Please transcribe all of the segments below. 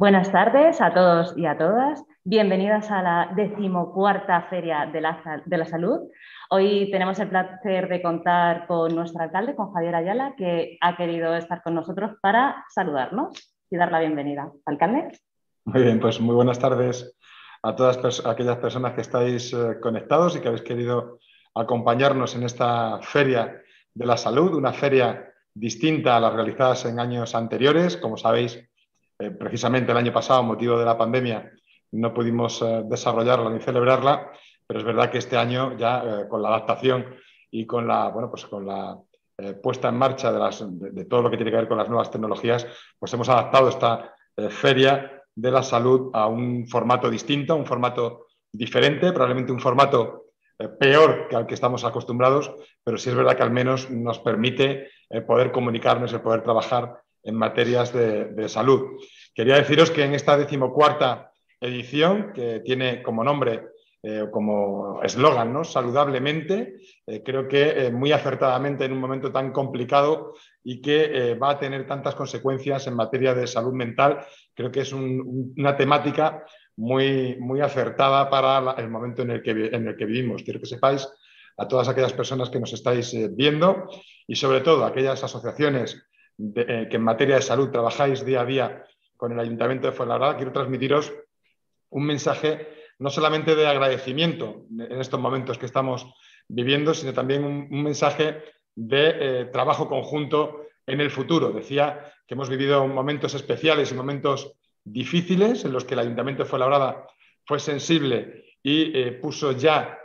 Buenas tardes a todos y a todas. Bienvenidas a la decimocuarta Feria de la, Salud. Hoy tenemos el placer de contar con nuestro alcalde, con Javier Ayala, que ha querido estar con nosotros para saludarnos y dar la bienvenida. Alcalde. Muy bien, pues muy buenas tardes a todas aquellas personas que estáis eh, conectados y que habéis querido acompañarnos en esta Feria de la Salud, una feria distinta a las realizadas en años anteriores. Como sabéis, eh, precisamente el año pasado, motivo de la pandemia, no pudimos eh, desarrollarla ni celebrarla, pero es verdad que este año ya con la adaptación y con la, bueno, pues con la puesta en marcha de, todo lo que tiene que ver con las nuevas tecnologías, pues hemos adaptado esta feria de la salud a un formato distinto, un formato diferente, probablemente un formato peor que al que estamos acostumbrados, pero sí es verdad que al menos nos permite poder comunicarnos, y poder trabajar en materias de, salud. Quería deciros que en esta decimocuarta edición, que tiene como nombre eh, como eslogan, ¿no? saludablemente, eh, creo que eh, muy acertadamente en un momento tan complicado y que va a tener tantas consecuencias en materia de salud mental, creo que es una temática muy, muy acertada para el momento en el, que, en el que vivimos. Quiero que sepáis a todas aquellas personas que nos estáis viendo y sobre todo a aquellas asociaciones eh, que en materia de salud trabajáis día a día con el Ayuntamiento de Fuenlabrada, quiero transmitiros un mensaje no solamente de agradecimiento en estos momentos que estamos viviendo, sino también un, mensaje de eh, trabajo conjunto en el futuro. Decía que hemos vivido momentos especiales y momentos difíciles en los que el Ayuntamiento de Fuenlabrada fue sensible y eh, puso ya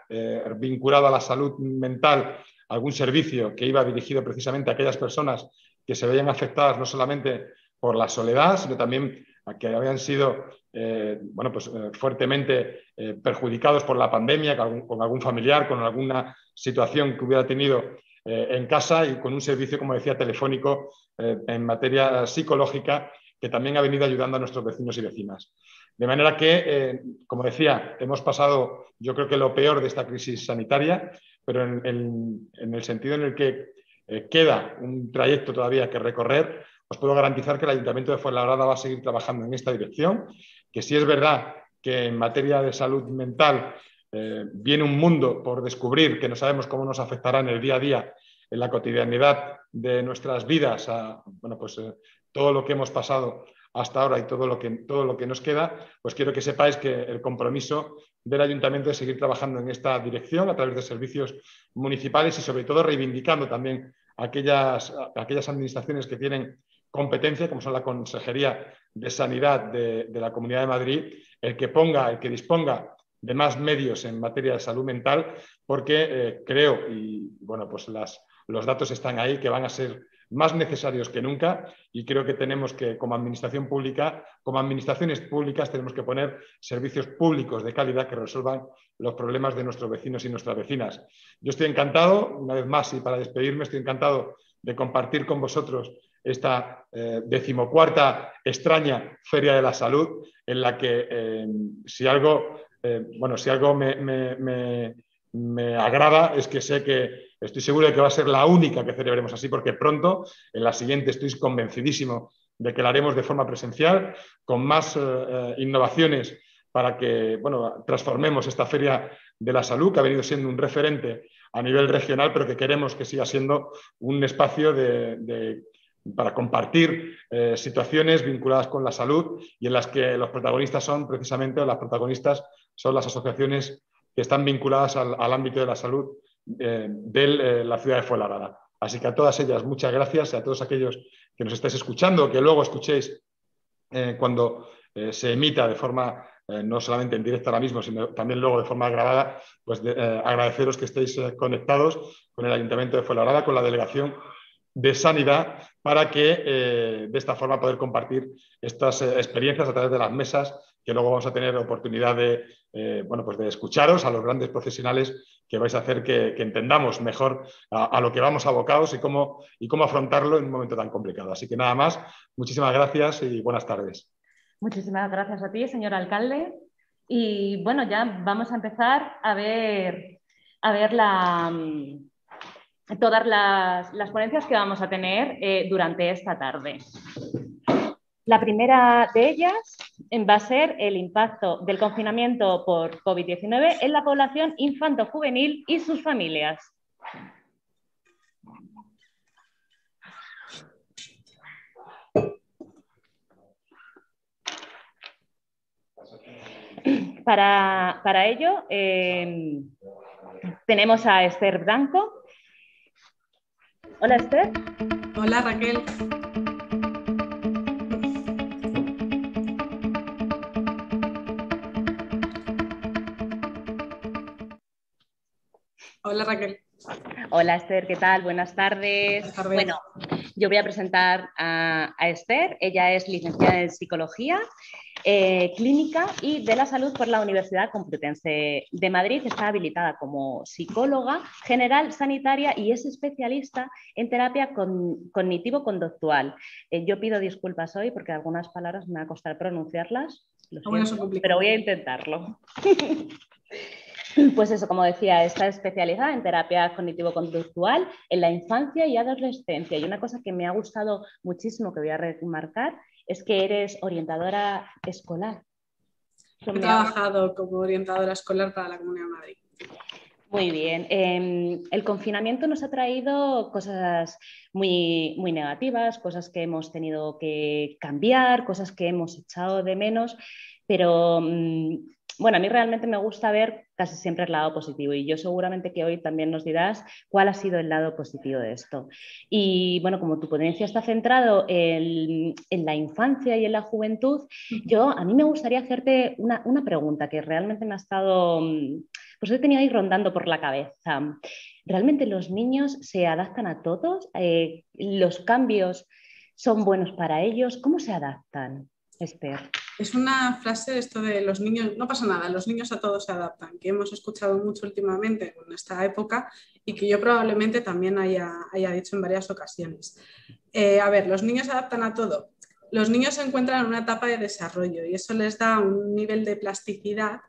vinculado a la salud mental algún servicio que iba dirigido precisamente a aquellas personas que se veían afectadas no solamente por la soledad, sino también a que habían sido eh, bueno, pues, eh, fuertemente eh, perjudicados por la pandemia, con algún, familiar, con alguna situación que hubiera tenido en casa y con un servicio, como decía, telefónico en materia psicológica que también ha venido ayudando a nuestros vecinos y vecinas. De manera que, como decía, hemos pasado, yo creo que lo peor de esta crisis sanitaria, pero en el sentido en el que eh, queda un trayecto todavía que recorrer, os puedo garantizar que el Ayuntamiento de Fuenlabrada va a seguir trabajando en esta dirección, que si es verdad que en materia de salud mental eh, viene un mundo por descubrir que no sabemos cómo nos afectará en el día a día, en la cotidianidad de nuestras vidas, a, bueno, pues, eh, todo lo que hemos pasado hasta ahora y todo lo, que, todo lo que nos queda, pues quiero que sepáis que el compromiso del ayuntamiento es seguir trabajando en esta dirección a través de servicios municipales y sobre todo reivindicando también aquellas, aquellas administraciones que tienen competencia, como son la Consejería de Sanidad de, la Comunidad de Madrid, el que ponga, el que disponga de más medios en materia de salud mental, porque eh, creo, y bueno, pues los datos están ahí, que van a ser más necesarios que nunca y creo que tenemos que, como administración pública, como administraciones públicas, tenemos que poner servicios públicos de calidad que resuelvan los problemas de nuestros vecinos y nuestras vecinas. Yo estoy encantado, una vez más, y para despedirme, estoy encantado de compartir con vosotros esta eh, decimocuarta extraña Feria de la Salud, en la que eh, si algo, eh, bueno, si algo me, me agrada es que sé que estoy seguro de que va a ser la única que celebremos así, porque pronto, en la siguiente, estoy convencidísimo de que la haremos de forma presencial, con más eh, eh, innovaciones para que bueno, transformemos esta feria de la salud, que ha venido siendo un referente a nivel regional, pero que queremos que siga siendo un espacio para compartir situaciones vinculadas con la salud y en las que los protagonistas son precisamente, las protagonistas son las asociaciones que están vinculadas al, ámbito de la salud eh, de eh, la ciudad de Fuenlabrada. Así que a todas ellas, muchas gracias y a todos aquellos que nos estáis escuchando, que luego escuchéis eh, cuando se emita de forma no solamente en directo ahora mismo, sino también luego de forma grabada, pues agradeceros que estéis conectados con el Ayuntamiento de Fuenlabrada, con la delegación de sanidad, para que de esta forma poder compartir estas experiencias a través de las mesas que luego vamos a tener oportunidad de, eh, bueno, pues de escucharos a los grandes profesionales que vais a hacer que, entendamos mejor a, lo que vamos abocados y cómo, y cómo afrontarlo en un momento tan complicado. Así que nada más, muchísimas gracias y buenas tardes. Muchísimas gracias a ti, señor alcalde. Y bueno, ya vamos a empezar a ver, a ver todas las, ponencias que vamos a tener eh, durante esta tarde. La primera de ellas va a ser el impacto del confinamiento por COVID-19 en la población infanto-juvenil y sus familias. Para, ello, eh, tenemos a Esther Blanco. Hola, Esther. Hola, Raquel. Hola Raquel. Hola Esther, ¿qué tal? Buenas tardes. Bueno, yo voy a presentar a, Esther. Ella es licenciada en psicología eh, clínica y de la salud por la Universidad Complutense de Madrid. Está habilitada como psicóloga general sanitaria y es especialista en terapia cognitivo-conductual. Eh, yo pido disculpas hoy porque algunas palabras me va a costar pronunciarlas, pero voy a intentarlo. Pues eso, como decía, está especializada en terapia cognitivo-conductual en la infancia y adolescencia. Y una cosa que me ha gustado muchísimo, que voy a remarcar, es que eres orientadora escolar. He trabajado como orientadora escolar para la Comunidad de Madrid. Muy bien. Em, el confinamiento nos ha traído cosas muy, muy negativas, cosas que hemos tenido que cambiar, cosas que hemos echado de menos, pero mm, bueno, a mí realmente me gusta ver casi siempre el lado positivo y yo seguramente que hoy también nos dirás cuál ha sido el lado positivo de esto. Y bueno, como tu ponencia está centrado en, la infancia y en la juventud, yo a mí me gustaría hacerte una, pregunta que realmente me ha estado, pues he tenido ahí rondando por la cabeza. ¿Realmente los niños se adaptan a todos? Eh, ¿Los cambios son buenos para ellos? ¿Cómo se adaptan, Esther? Es una frase esto de los niños, no pasa nada, los niños a todos se adaptan, que hemos escuchado mucho últimamente en esta época y que yo probablemente también haya, haya dicho en varias ocasiones. Eh, a ver, los niños se adaptan a todo. Los niños se encuentran en una etapa de desarrollo y eso les da un nivel de plasticidad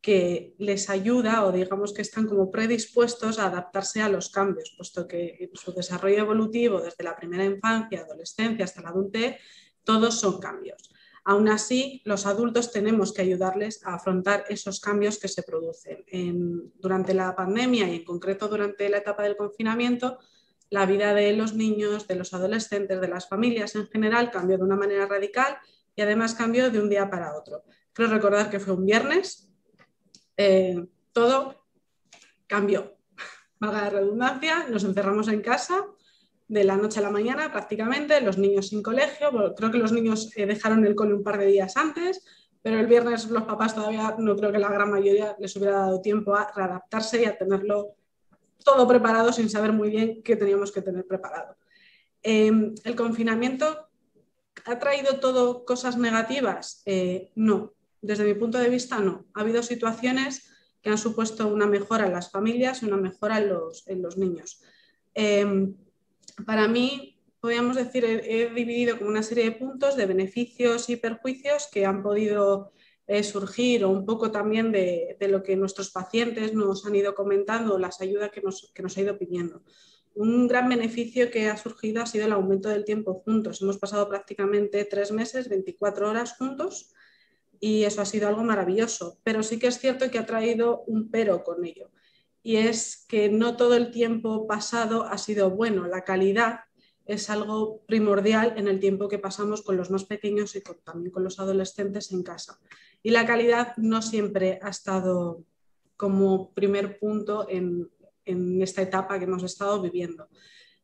que les ayuda o digamos que están como predispuestos a adaptarse a los cambios, puesto que su desarrollo evolutivo desde la primera infancia, adolescencia hasta la adultez, todos son cambios. Aún así, los adultos tenemos que ayudarles a afrontar esos cambios que se producen. durante la pandemia y en concreto durante la etapa del confinamiento, la vida de los niños, de los adolescentes, de las familias en general cambió de una manera radical y además cambió de un día para otro. Creo recordar que fue un viernes, eh, todo cambió. Valga la redundancia, nos encerramos en casa de la noche a la mañana prácticamente, los niños sin colegio, creo que los niños eh, dejaron el cole un par de días antes, pero el viernes los papás todavía no creo que la gran mayoría les hubiera dado tiempo a readaptarse y a tenerlo todo preparado sin saber muy bien qué teníamos que tener preparado. Em, ¿El confinamiento ha traído todo cosas negativas? Eh, no, desde mi punto de vista no. Ha habido situaciones que han supuesto una mejora en las familias y una mejora en los, en los niños. Em, para mí, podríamos decir, he, dividido como una serie de puntos de beneficios y perjuicios que han podido eh, surgir o un poco también de, lo que nuestros pacientes nos han ido comentando, las ayudas que nos, que nos ha ido pidiendo. Un gran beneficio que ha surgido ha sido el aumento del tiempo juntos. Hemos pasado prácticamente tres meses, 24 horas juntos y eso ha sido algo maravilloso. Pero sí que es cierto que ha traído un pero con ello y es que no todo el tiempo pasado ha sido bueno. La calidad es algo primordial en el tiempo que pasamos con los más pequeños y también con los adolescentes en casa. Y la calidad no siempre ha estado como primer punto en, en esta etapa que hemos estado viviendo.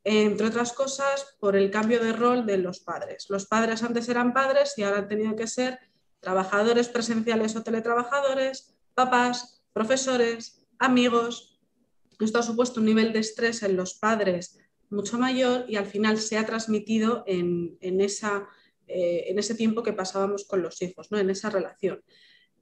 Entre otras cosas, por el cambio de rol de los padres. Los padres antes eran padres y ahora han tenido que ser trabajadores presenciales o teletrabajadores, papás, profesores, amigos. Esto ha supuesto un nivel de estrés en los padres mucho mayor y al final se ha transmitido en, esa, eh, en ese tiempo que pasábamos con los hijos, ¿no? en esa relación.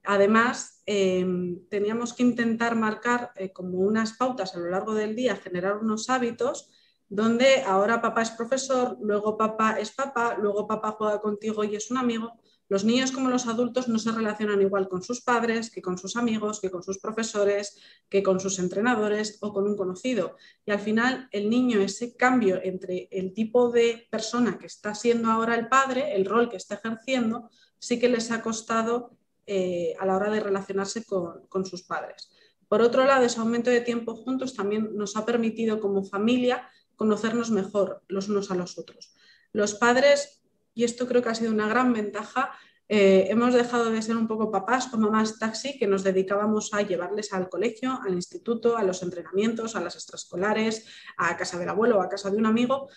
Además, em, teníamos que intentar marcar eh, como unas pautas a lo largo del día, generar unos hábitos donde ahora papá es profesor, luego papá es papá, luego papá juega contigo y es un amigo, Los niños como los adultos no se relacionan igual con sus padres, que con sus amigos, que con sus profesores, que con sus entrenadores o con un conocido. Y al final el niño, ese cambio entre el tipo de persona que está siendo ahora el padre, el rol que está ejerciendo, sí que les ha costado eh, a la hora de relacionarse con, sus padres. Por otro lado, ese aumento de tiempo juntos también nos ha permitido como familia conocernos mejor los unos a los otros. Los padres y esto creo que ha sido una gran ventaja. Eh, hemos dejado de ser un poco papás o mamás taxi que nos dedicábamos a llevarles al colegio, al instituto, a los entrenamientos, a las extraescolares, a casa del abuelo o a casa de un amigo,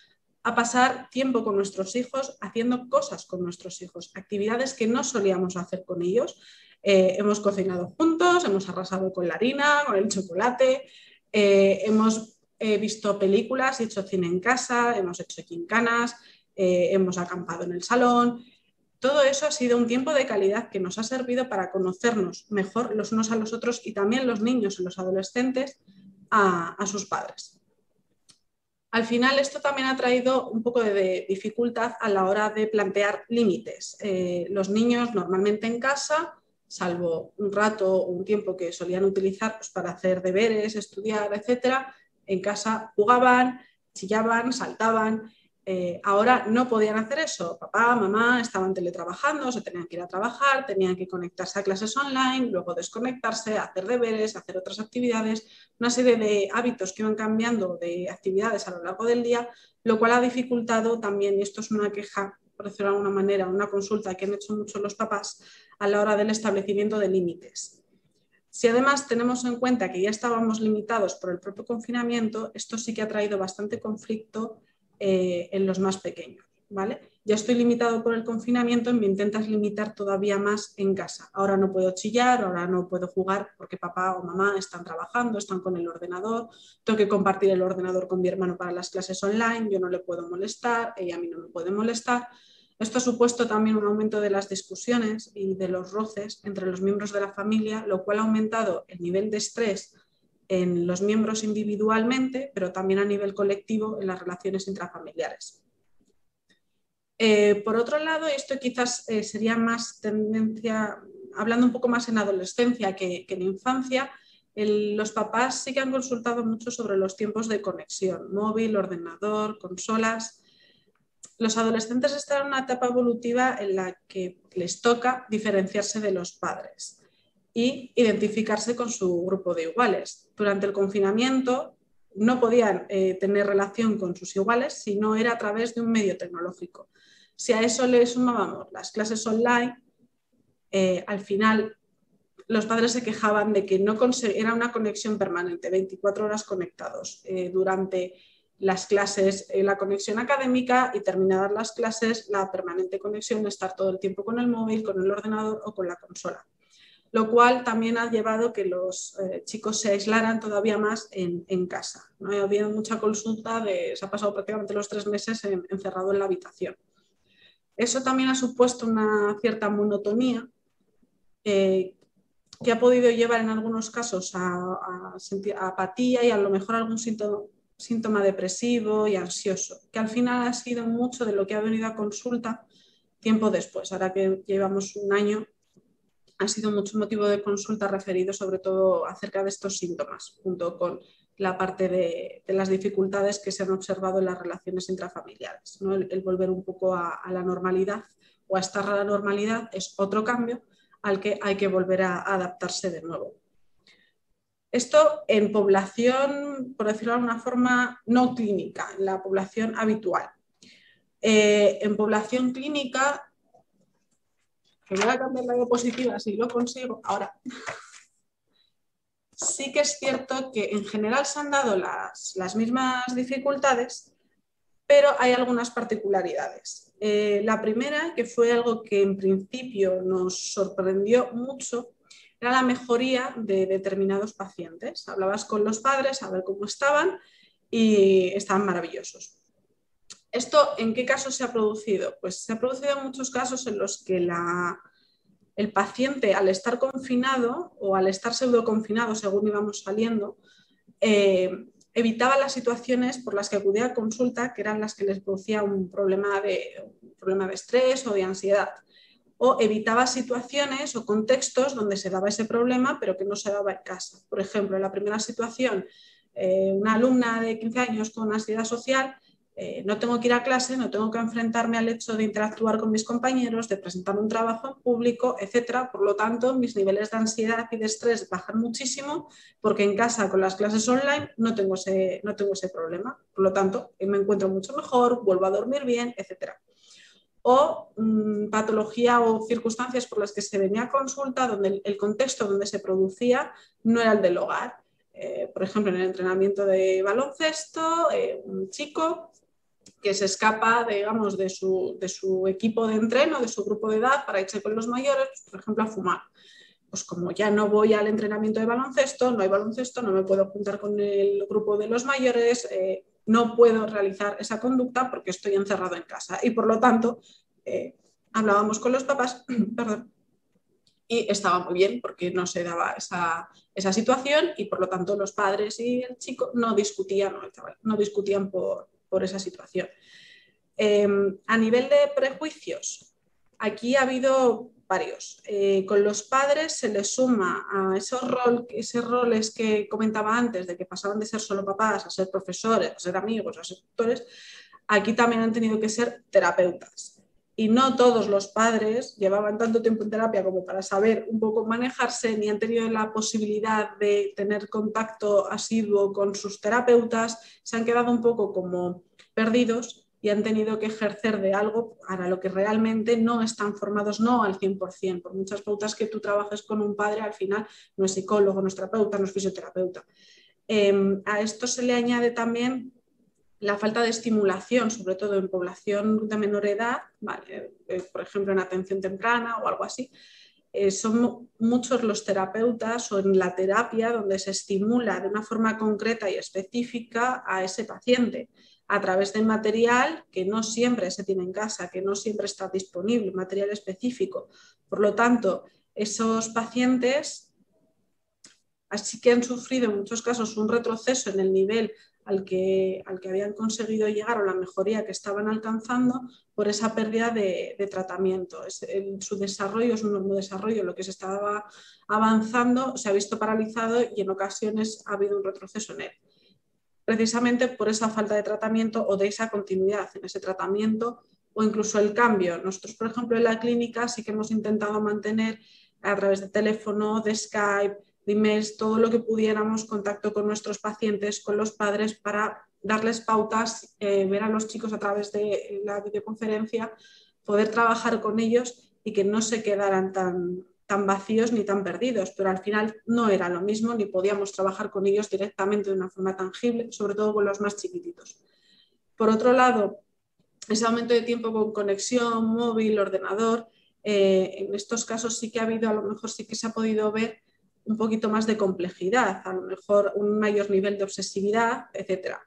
a pasar tiempo con nuestros hijos haciendo cosas con nuestros hijos, actividades que no solíamos hacer con ellos. Eh, hemos cocinado juntos, hemos arrasado con la harina, con el chocolate, eh, hemos visto películas, hecho cine en casa, hemos hecho quincanas, eh, hemos acampado en el salón. Todo eso ha sido un tiempo de calidad que nos ha servido para conocernos mejor los unos a los otros y también los niños y los adolescentes a, sus padres. Al final, esto también ha traído un poco de dificultad a la hora de plantear límites. Eh, los niños normalmente en casa, salvo un rato o un tiempo que solían utilizar pues, para hacer deberes, estudiar, etc., en casa jugaban, chillaban, saltaban eh, ahora no podían hacer eso. Papá, mamá estaban teletrabajando, se tenían que ir a trabajar, tenían que conectarse a clases online, luego desconectarse, hacer deberes, hacer otras actividades, una serie de hábitos que iban cambiando de actividades a lo largo del día, lo cual ha dificultado también, y esto es una queja, por decirlo de alguna manera, una consulta que han hecho muchos los papás a la hora del establecimiento de límites. Si además tenemos en cuenta que ya estábamos limitados por el propio confinamiento, esto sí que ha traído bastante conflicto eh, en los más pequeños. ¿vale? Ya estoy limitado por el confinamiento, me intentas limitar todavía más en casa. Ahora no puedo chillar, ahora no puedo jugar porque papá o mamá están trabajando, están con el ordenador, tengo que compartir el ordenador con mi hermano para las clases online, yo no le puedo molestar, ella a mí no me puede molestar. Esto ha supuesto también un aumento de las discusiones y de los roces entre los miembros de la familia, lo cual ha aumentado el nivel de estrés en los miembros individualmente, pero también a nivel colectivo en las relaciones intrafamiliares. Eh, por otro lado, esto quizás eh, sería más tendencia, hablando un poco más en adolescencia que, en infancia, los papás sí que han consultado mucho sobre los tiempos de conexión, móvil, ordenador, consolas. Los adolescentes están en una etapa evolutiva en la que les toca diferenciarse de los padres y identificarse con su grupo de iguales. Durante el confinamiento no podían eh, tener relación con sus iguales si no era a través de un medio tecnológico. Si a eso le sumábamos las clases online, eh, al final los padres se quejaban de que no era una conexión permanente, 24 horas conectados eh, durante las clases, la conexión académica y terminadas las clases, la permanente conexión, estar todo el tiempo con el móvil, con el ordenador o con la consola lo cual también ha llevado que los eh, chicos se aislaran todavía más en, casa. ¿no? Ha habido mucha consulta, de, se ha pasado prácticamente los tres meses encerrado en la habitación. Eso también ha supuesto una cierta monotonía eh, que ha podido llevar en algunos casos a, apatía y a lo mejor algún síntoma depresivo y ansioso, que al final ha sido mucho de lo que ha venido a consulta tiempo después, ahora que llevamos un año ha sido mucho motivo de consulta referido sobre todo acerca de estos síntomas, junto con la parte de, las dificultades que se han observado en las relaciones intrafamiliares. El, volver un poco a, la normalidad o a estar a la normalidad es otro cambio al que hay que volver a, adaptarse de nuevo. Esto en población, por decirlo de alguna forma, no clínica, en la población habitual. Eh, en población clínica que voy a cambiar la diapositiva si lo consigo. Ahora, sí que es cierto que en general se han dado las, mismas dificultades, pero hay algunas particularidades. Eh, la primera, que fue algo que en principio nos sorprendió mucho, era la mejoría de determinados pacientes. Hablabas con los padres a ver cómo estaban y estaban maravillosos. ¿Esto en qué casos se ha producido? Pues se ha producido en muchos casos en los que el paciente al estar confinado o al estar pseudo confinado según íbamos saliendo, eh, evitaba las situaciones por las que acudía a consulta, que eran las que les producía un problema de, problema de estrés o de ansiedad. o evitaba situaciones o contextos donde se daba ese problema, pero que no se daba en casa. Por ejemplo, en la primera situación, eh, una alumna de 15 años con ansiedad social eh, no tengo que ir a clase, no tengo que enfrentarme al hecho de interactuar con mis compañeros, de presentar un trabajo en público, etc. Por lo tanto, mis niveles de ansiedad y de estrés bajan muchísimo porque en casa con las clases online no tengo ese, no tengo ese problema. Por lo tanto, me encuentro mucho mejor, vuelvo a dormir bien, etc. O mm, patología o circunstancias por las que se venía a consulta donde el, contexto donde se producía no era el del hogar. Eh, por ejemplo, en el entrenamiento de baloncesto, eh, un chico que se escapa, digamos, de su, equipo de entreno, de su grupo de edad, para irse con los mayores, pues, por ejemplo, a fumar. Pues como ya no voy al entrenamiento de baloncesto, no hay baloncesto, no me puedo juntar con el grupo de los mayores, eh, no puedo realizar esa conducta porque estoy encerrado en casa. Y por lo tanto, eh, hablábamos con los papás, perdón, y estaba muy bien porque no se daba esa, situación y por lo tanto los padres y el chico no discutían, no discutían por, por esa situación. Em, a nivel de prejuicios, aquí ha habido varios. Eh, con los padres se les suma a esos, rol, roles que comentaba antes, de que pasaban de ser solo papás a ser profesores, a ser amigos, a ser tutores, aquí también han tenido que ser terapeutas. Y no todos los padres llevaban tanto tiempo en terapia como para saber un poco manejarse, ni han tenido la posibilidad de tener contacto asiduo con sus terapeutas, se han quedado un poco como perdidos y han tenido que ejercer de algo para lo que realmente no están formados, no al 100%. Por muchas pautas que tú trabajes con un padre, al final no es psicólogo, no es terapeuta, no es fisioterapeuta. Em, a esto se le añade también la falta de estimulación, sobre todo en población de menor edad, eh, por ejemplo en atención temprana o algo así. Eh, son muchos los terapeutas o en la terapia donde se estimula de una forma concreta y específica a ese paciente a través de material que no siempre se tiene en casa, que no siempre está disponible, material específico. Por lo tanto, esos pacientes así que han sufrido en muchos casos un retroceso en el nivel al que, al que habían conseguido llegar o la mejoría que estaban alcanzando por esa pérdida de, tratamiento. su desarrollo es un nuevo desarrollo, lo que se estaba avanzando se ha visto paralizado y en ocasiones ha habido un retroceso en él precisamente por esa falta de tratamiento o de esa continuidad en ese tratamiento o incluso el cambio. Nosotros, por ejemplo, en la clínica sí que hemos intentado mantener a través de teléfono, de Skype, de emails, todo lo que pudiéramos, contacto con nuestros pacientes, con los padres, para darles pautas, eh, ver a los chicos a través de la videoconferencia, poder trabajar con ellos y que no se quedaran tan, tan vacíos ni tan perdidos, pero al final no era lo mismo ni podíamos trabajar con ellos directamente de una forma tangible, sobre todo con los más chiquititos. Por otro lado, ese aumento de tiempo con conexión, móvil, ordenador, eh, en estos casos sí que ha habido, a lo mejor sí que se ha podido ver un poquito más de complejidad, a lo mejor un mayor nivel de obsesividad, etcétera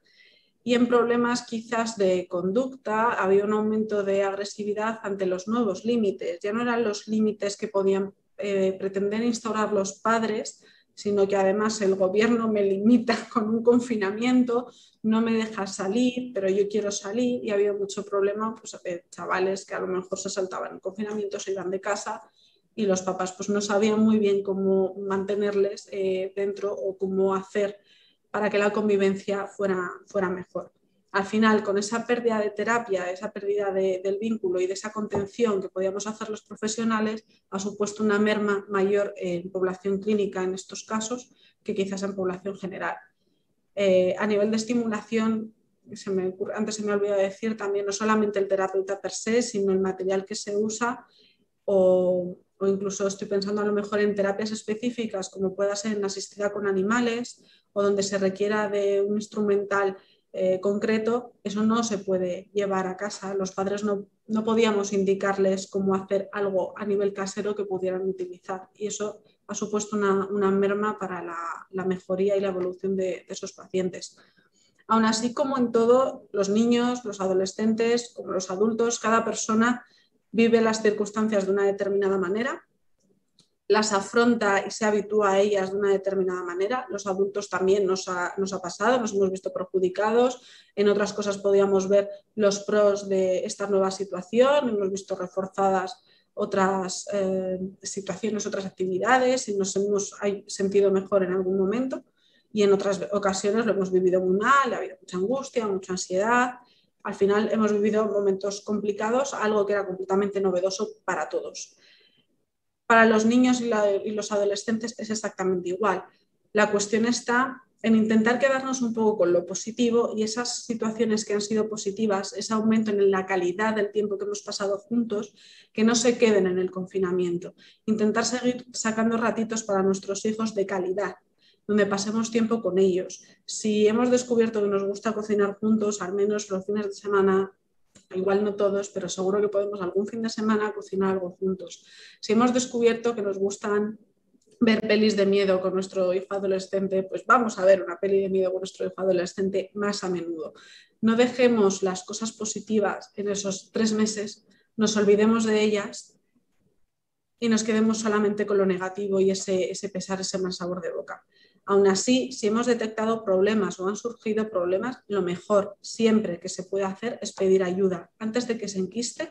y en problemas quizás de conducta había un aumento de agresividad ante los nuevos límites. Ya no eran los límites que podían eh, pretender instaurar los padres, sino que además el gobierno me limita con un confinamiento, no me deja salir, pero yo quiero salir y ha habido mucho problema, pues de chavales que a lo mejor se saltaban el confinamiento, se iban de casa y los papás pues no sabían muy bien cómo mantenerles eh, dentro o cómo hacer para que la convivencia fuera, fuera mejor al final, con esa pérdida de terapia, esa pérdida del vínculo y de esa contención que podíamos hacer los profesionales, ha supuesto una merma mayor en población clínica en estos casos que quizás en población general. Eh, a nivel de estimulación, antes se me olvidó decir también, no solamente el terapeuta per se, sino el material que se usa o, o incluso estoy pensando a lo mejor en terapias específicas como pueda ser en asistida con animales o donde se requiera de un instrumental eh, concreto, eso no se puede llevar a casa. Los padres no, podíamos indicarles cómo hacer algo a nivel casero que pudieran utilizar y eso ha supuesto una, merma para la, mejoría y la evolución de, de esos pacientes. Aún así, como en todo, los niños, los adolescentes, como los adultos, cada persona vive las circunstancias de una determinada manera las afronta y se habitúa a ellas de una determinada manera. Los adultos también nos ha, nos ha, pasado, nos hemos visto perjudicados. En otras cosas podíamos ver los pros de esta nueva situación, hemos visto reforzadas otras eh, situaciones, otras actividades y nos hemos sentido mejor en algún momento y en otras ocasiones lo hemos vivido muy mal, ha habido mucha angustia, mucha ansiedad. Al final hemos vivido momentos complicados, algo que era completamente novedoso para todos. Para los niños y los adolescentes es exactamente igual. La cuestión está en intentar quedarnos un poco con lo positivo y esas situaciones que han sido positivas, ese aumento en la calidad del tiempo que hemos pasado juntos, que no se queden en el confinamiento. Intentar seguir sacando ratitos para nuestros hijos de calidad, donde pasemos tiempo con ellos. Si hemos descubierto que nos gusta cocinar juntos, al menos los fines de semana, igual no todos, pero seguro que podemos algún fin de semana cocinar algo juntos. Si hemos descubierto que nos gustan ver pelis de miedo con nuestro hijo adolescente, pues vamos a ver una peli de miedo con nuestro hijo adolescente más a menudo. No dejemos las cosas positivas en esos tres meses, nos olvidemos de ellas y nos quedemos solamente con lo negativo y ese, ese pesar, ese mal sabor de boca. Aún así, si hemos detectado problemas o han surgido problemas, lo mejor siempre que se puede hacer es pedir ayuda. Antes de que se enquiste,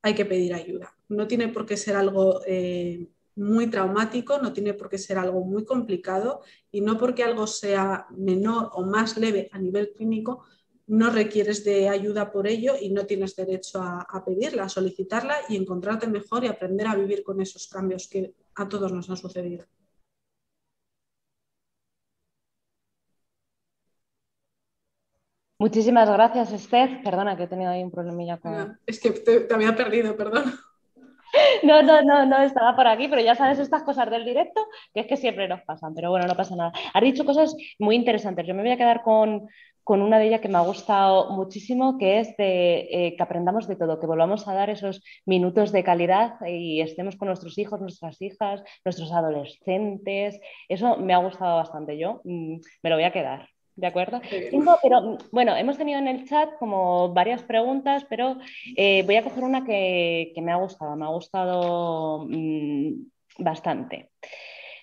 hay que pedir ayuda. No tiene por qué ser algo eh, muy traumático, no tiene por qué ser algo muy complicado y no porque algo sea menor o más leve a nivel clínico, no requieres de ayuda por ello y no tienes derecho a, pedirla, a solicitarla y encontrarte mejor y aprender a vivir con esos cambios que a todos nos han sucedido. Muchísimas gracias, Esther. Perdona que he tenido ahí un problemilla con... es que te había perdido, perdón. No, no, no, no estaba por aquí, pero ya sabes estas cosas del directo, que es que siempre nos pasan, pero bueno, no pasa nada. Has dicho cosas muy interesantes. Yo me voy a quedar con, una de ellas que me ha gustado muchísimo, que es de eh, que aprendamos de todo, que volvamos a dar esos minutos de calidad y estemos con nuestros hijos, nuestras hijas, nuestros adolescentes. Eso me ha gustado bastante. Yo mm, me lo voy a quedar. ¿De acuerdo? pero bueno, hemos tenido en el chat como varias preguntas, pero eh, voy a coger una que, me ha gustado, me ha gustado mm, bastante.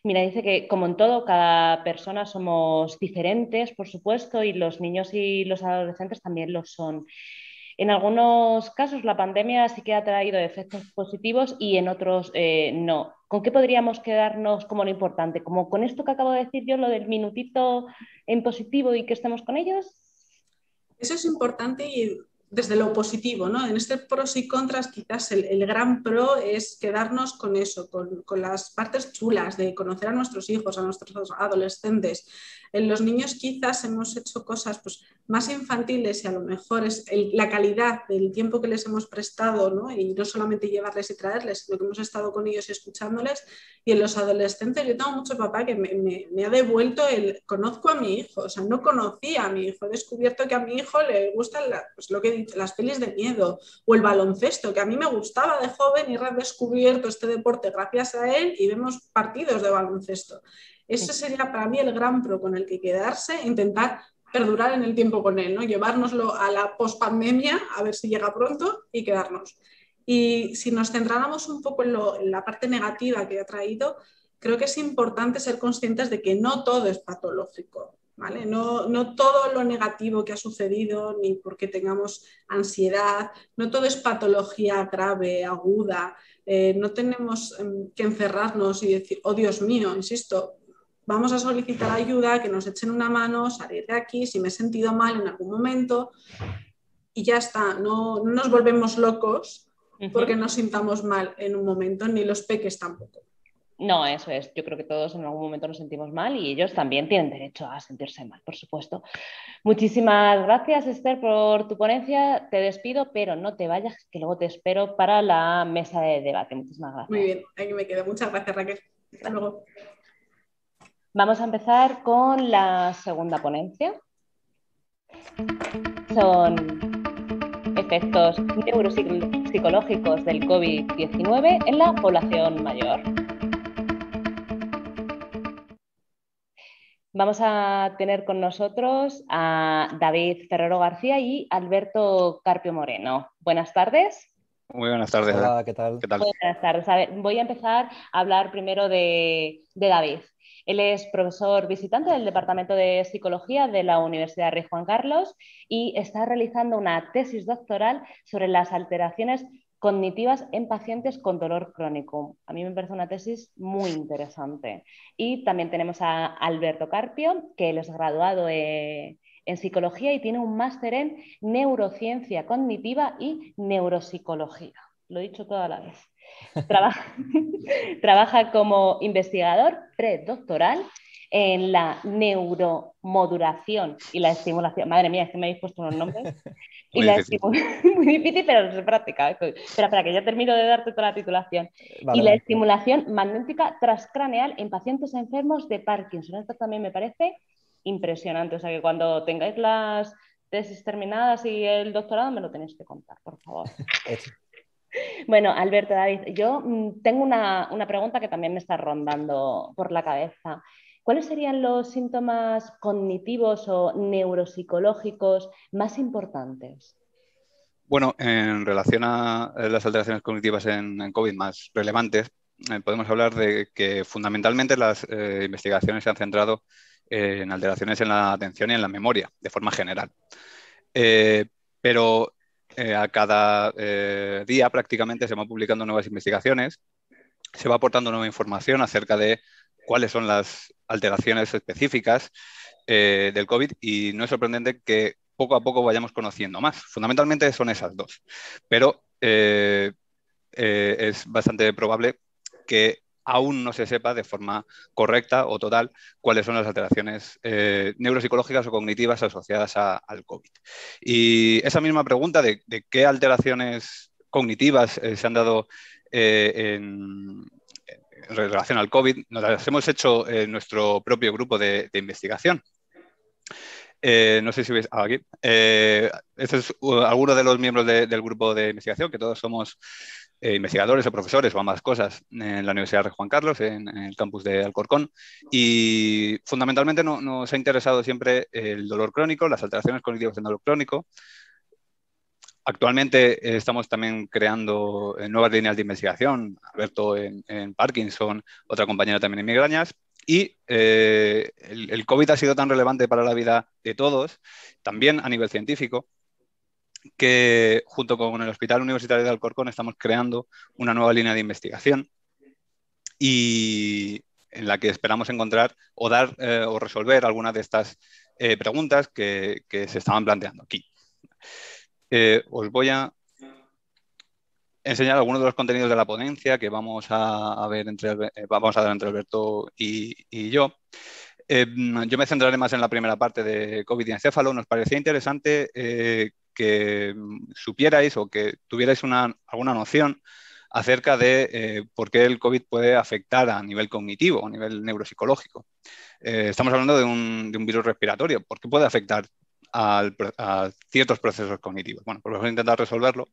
Mira, dice que como en todo, cada persona somos diferentes, por supuesto, y los niños y los adolescentes también lo son. En algunos casos la pandemia sí que ha traído efectos positivos y en otros eh, no. ¿Con qué podríamos quedarnos como lo importante? ¿Como con esto que acabo de decir yo, lo del minutito en positivo y que estemos con ellos? Eso es importante y desde lo positivo, ¿no? En este pros y contras quizás el, gran pro es quedarnos con eso, con, con, las partes chulas de conocer a nuestros hijos, a nuestros adolescentes. En los niños quizás hemos hecho cosas pues, más infantiles y a lo mejor es la calidad del tiempo que les hemos prestado, ¿no? Y no solamente llevarles y traerles, sino que hemos estado con ellos y escuchándoles. Y en los adolescentes yo tengo mucho papá que me, me, ha devuelto el conozco a mi hijo, o sea, no conocía a mi hijo, he descubierto que a mi hijo le gustan pues, lo que las pelis de miedo o el baloncesto, que a mí me gustaba de joven y he redescubierto este deporte gracias a él y vemos partidos de baloncesto. Ese sería para mí el gran pro con el que quedarse, intentar perdurar en el tiempo con él, ¿no? llevárnoslo a la pospandemia, a ver si llega pronto y quedarnos. Y si nos centráramos un poco en, la parte negativa que ha traído, creo que es importante ser conscientes de que no todo es patológico. ¿Vale? No, no, todo lo negativo que ha sucedido, ni porque tengamos ansiedad, no todo es patología grave, aguda, eh, no tenemos em, que encerrarnos y decir, oh Dios mío, insisto, vamos a solicitar ayuda, que nos echen una mano, salir de aquí, si me he sentido mal en algún momento y ya está, no, nos volvemos locos porque nos sintamos mal en un momento, ni los peques tampoco. No, eso es. Yo creo que todos en algún momento nos sentimos mal y ellos también tienen derecho a sentirse mal, por supuesto. Muchísimas gracias, Esther, por tu ponencia. Te despido, pero no te vayas, que luego te espero para la mesa de debate. Muchísimas gracias. Muy bien, aquí me quedo. Muchas gracias, Raquel. Hasta luego. Vamos a empezar con la segunda ponencia. Son efectos neuropsicológicos del COVID-19 en la población mayor. Vamos a tener con nosotros a David Ferrero García y Alberto Carpio Moreno. Buenas tardes. Muy buenas tardes. Hola, ¿qué tal? Buenas tardes. voy a empezar a hablar primero de, de David. Él es profesor visitante del Departamento de Psicología de la Universidad Rey Juan Carlos y está realizando una tesis doctoral sobre las alteraciones cognitivas en pacientes con dolor crónico. A mí me parece una tesis muy interesante. Y también tenemos a Alberto Carpio, que él es graduado en psicología y tiene un máster en neurociencia cognitiva y neuropsicología. Lo he dicho toda la vez. Trabaja, trabaja como investigador predoctoral en la neuromodulación y la estimulación. Madre mía, es que me habéis puesto unos nombres. Y muy, la difícil. muy difícil, pero es práctica. Espera, para que ya termino de darte toda la titulación. y la estimulación magnética transcraneal en pacientes enfermos de Parkinson. Esto también me parece impresionante. O sea que cuando tengáis las tesis terminadas y el doctorado me lo tenéis que contar, por favor. Bueno, Alberto, David, yo mm, tengo una, una, pregunta que también me está rondando por la cabeza. ¿Cuáles serían los síntomas cognitivos o neuropsicológicos más importantes? Bueno, en relación a las alteraciones cognitivas en, COVID más relevantes, eh, podemos hablar de que fundamentalmente las eh, investigaciones se han centrado en alteraciones en la atención y en la memoria, de forma general. Eh, pero a cada día prácticamente se van publicando nuevas investigaciones, se va aportando nueva información acerca de cuáles son las alteraciones específicas eh, del COVID y no es sorprendente que poco a poco vayamos conociendo más. Fundamentalmente son esas dos, pero eh, eh, es bastante probable que aún no se sepa de forma correcta o total cuáles son las alteraciones neuropsicológicas o cognitivas asociadas al COVID. Y esa misma pregunta de, de qué alteraciones cognitivas se han dado en, en relación al COVID, nos las hemos hecho en nuestro propio grupo de, investigación. Eh, no sé si veis ah, aquí. Eh, este es alguno de los miembros del grupo de investigación, que todos somos eh, investigadores o profesores o ambas cosas en la Universidad de Juan Carlos, en, el campus de Alcorcón. Y fundamentalmente nos ha interesado siempre el dolor crónico, las alteraciones cognitivas en dolor crónico, Actualmente eh, estamos también creando eh, nuevas líneas de investigación, Alberto en, Parkinson, otra compañera también en migrañas, y eh, el, COVID ha sido tan relevante para la vida de todos, también a nivel científico, que junto con el Hospital Universitario de Alcorcón estamos creando una nueva línea de investigación y en la que esperamos encontrar o dar o resolver algunas de estas preguntas que, que se estaban planteando aquí. Eh, os voy a enseñar algunos de los contenidos de la ponencia que vamos a, ver entre, eh, vamos a dar entre Alberto y, yo. Eh, yo me centraré más en la primera parte de COVID y encéfalo. Nos parecía interesante que supierais o que tuvierais una, alguna noción acerca de por qué el COVID puede afectar a nivel cognitivo, a nivel neuropsicológico. estamos hablando de un, de un, virus respiratorio. ¿Por qué puede afectar a ciertos procesos cognitivos. Bueno, pues vamos a intentar resolverlo.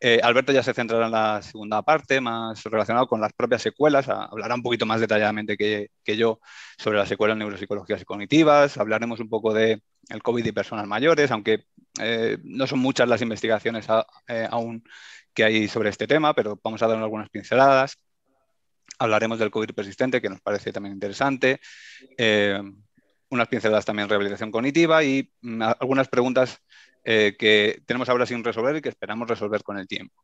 Eh, Alberto ya se centrará en la segunda parte, más relacionado con las propias secuelas. Hablará un poquito más detalladamente que, yo sobre las secuelas neuropsicológicas y cognitivas. Hablaremos un poco de el COVID y personas mayores, aunque eh, no son muchas las investigaciones eh, aún que hay sobre este tema, pero vamos a dar algunas pinceladas. Hablaremos del COVID persistente, que nos parece también interesante unas pinceladas también rehabilitación cognitiva y mm, algunas preguntas eh, que tenemos ahora sin resolver y que esperamos resolver con el tiempo.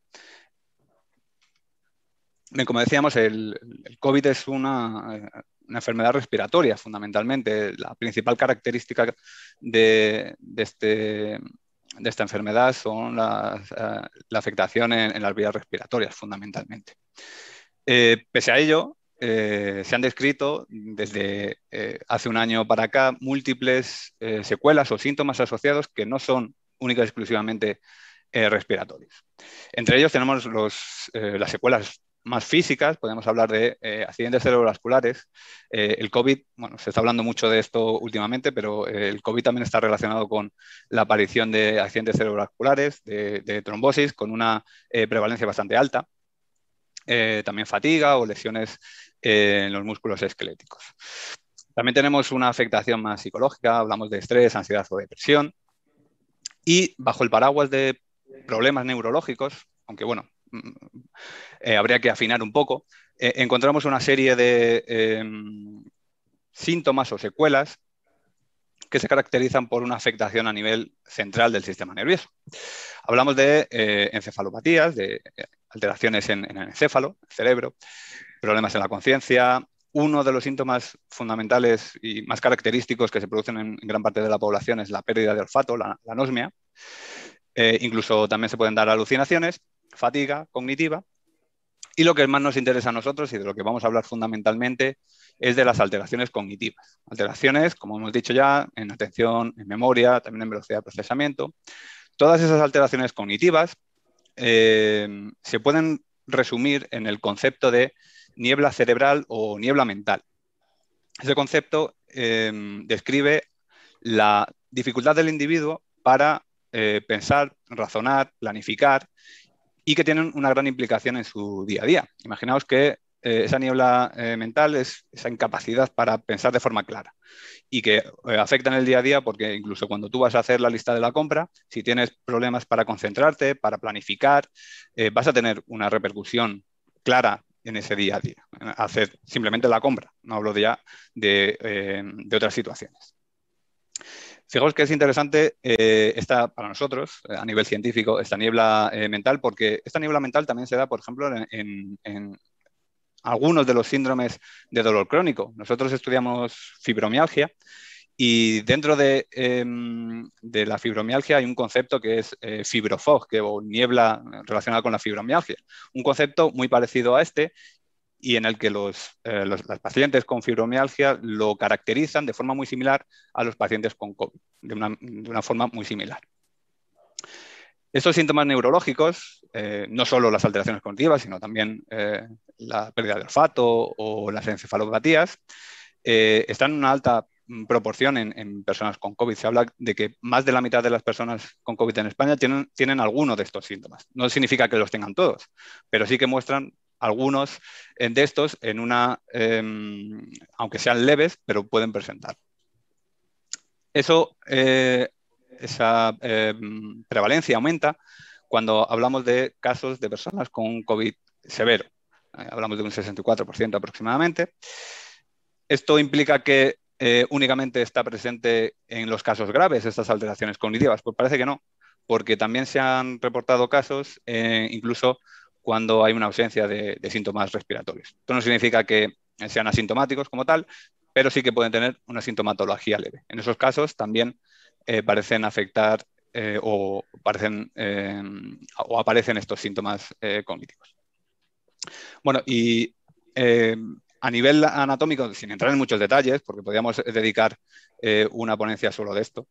como decíamos, el, COVID es una, enfermedad respiratoria, fundamentalmente. La principal característica de, este, esta enfermedad son las, eh, la afectación en, las vías respiratorias, fundamentalmente. Eh, pese a ello, eh, se han descrito desde eh, hace un año para acá múltiples eh, secuelas o síntomas asociados que no son únicas y exclusivamente respiratorios. Entre ellos tenemos las secuelas más físicas, podemos hablar de accidentes cerebrovasculares. el COVID, bueno, se está hablando mucho de esto últimamente, pero el COVID también está relacionado con la aparición de accidentes cerebrovasculares, de trombosis, con una prevalencia bastante alta. También fatiga o lesiones en los músculos esqueléticos. También tenemos una afectación más psicológica, hablamos de estrés, ansiedad o depresión. Y bajo el paraguas de problemas neurológicos, aunque bueno, mm, eh, habría que afinar un poco, encontramos una serie de em, síntomas o secuelas que se caracterizan por una afectación a nivel central del sistema nervioso. Hablamos de eh, encefalopatías, de eh, alteraciones en, el encéfalo, el cerebro, problemas en la conciencia. Uno de los síntomas fundamentales y más característicos que se producen en, gran parte de la población es la pérdida de olfato, la, anosmia. Eh, incluso también se pueden dar alucinaciones, fatiga cognitiva. Y lo que más nos interesa a nosotros y de lo que vamos a hablar fundamentalmente es de las alteraciones cognitivas. Alteraciones, como hemos dicho ya, en atención, en memoria, también en velocidad de procesamiento. Todas esas alteraciones cognitivas eh, se pueden resumir en el concepto de niebla cerebral o niebla mental. Ese concepto eh, describe la dificultad del individuo para eh, pensar, razonar, planificar y que tienen una gran implicación en su día a día. Imaginaos que eh, esa niebla eh, mental es esa incapacidad para pensar de forma clara y que afecta en el día a día porque incluso cuando tú vas a hacer la lista de la compra, si tienes problemas para concentrarte, para planificar, vas a tener una repercusión clara en ese día a día, hacer simplemente la compra, no hablo ya de, otras situaciones. Fijaos que es interesante esta, para nosotros, a nivel científico, esta niebla mental, porque esta niebla mental también se da, por ejemplo, en, algunos de los síndromes de dolor crónico. Nosotros estudiamos fibromialgia y dentro de, em, la fibromialgia hay un concepto que es eh, fibrofog, que, o niebla relacionada con la fibromialgia. Un concepto muy parecido a este y en el que los, eh, pacientes con fibromialgia lo caracterizan de forma muy similar a los pacientes con COVID, de una forma muy similar. Estos síntomas neurológicos, eh, no solo las alteraciones cognitivas, sino también la pérdida de olfato o las encefalopatías, están en una alta proporción en, personas con COVID. Se habla de que más de la mitad de las personas con COVID en España tienen, tienen alguno de estos síntomas. No significa que los tengan todos, pero sí que muestran algunos de estos en una, em, aunque sean leves, pero pueden presentar. Eso esa em, prevalencia aumenta cuando hablamos de casos de personas con COVID severo. Eh, hablamos de un 64% aproximadamente. Esto implica que eh, únicamente está presente en los casos graves estas alteraciones cognitivas. Pues parece que no, porque también se han reportado casos eh, incluso cuando hay una ausencia de, síntomas respiratorios. Esto no significa que sean asintomáticos como tal, pero sí que pueden tener una sintomatología leve. En esos casos también eh, parecen afectar o, o aparecen estos síntomas cognitivos. Bueno, y a nivel anatómico, sin entrar en muchos detalles, porque podríamos dedicar una ponencia solo de esto,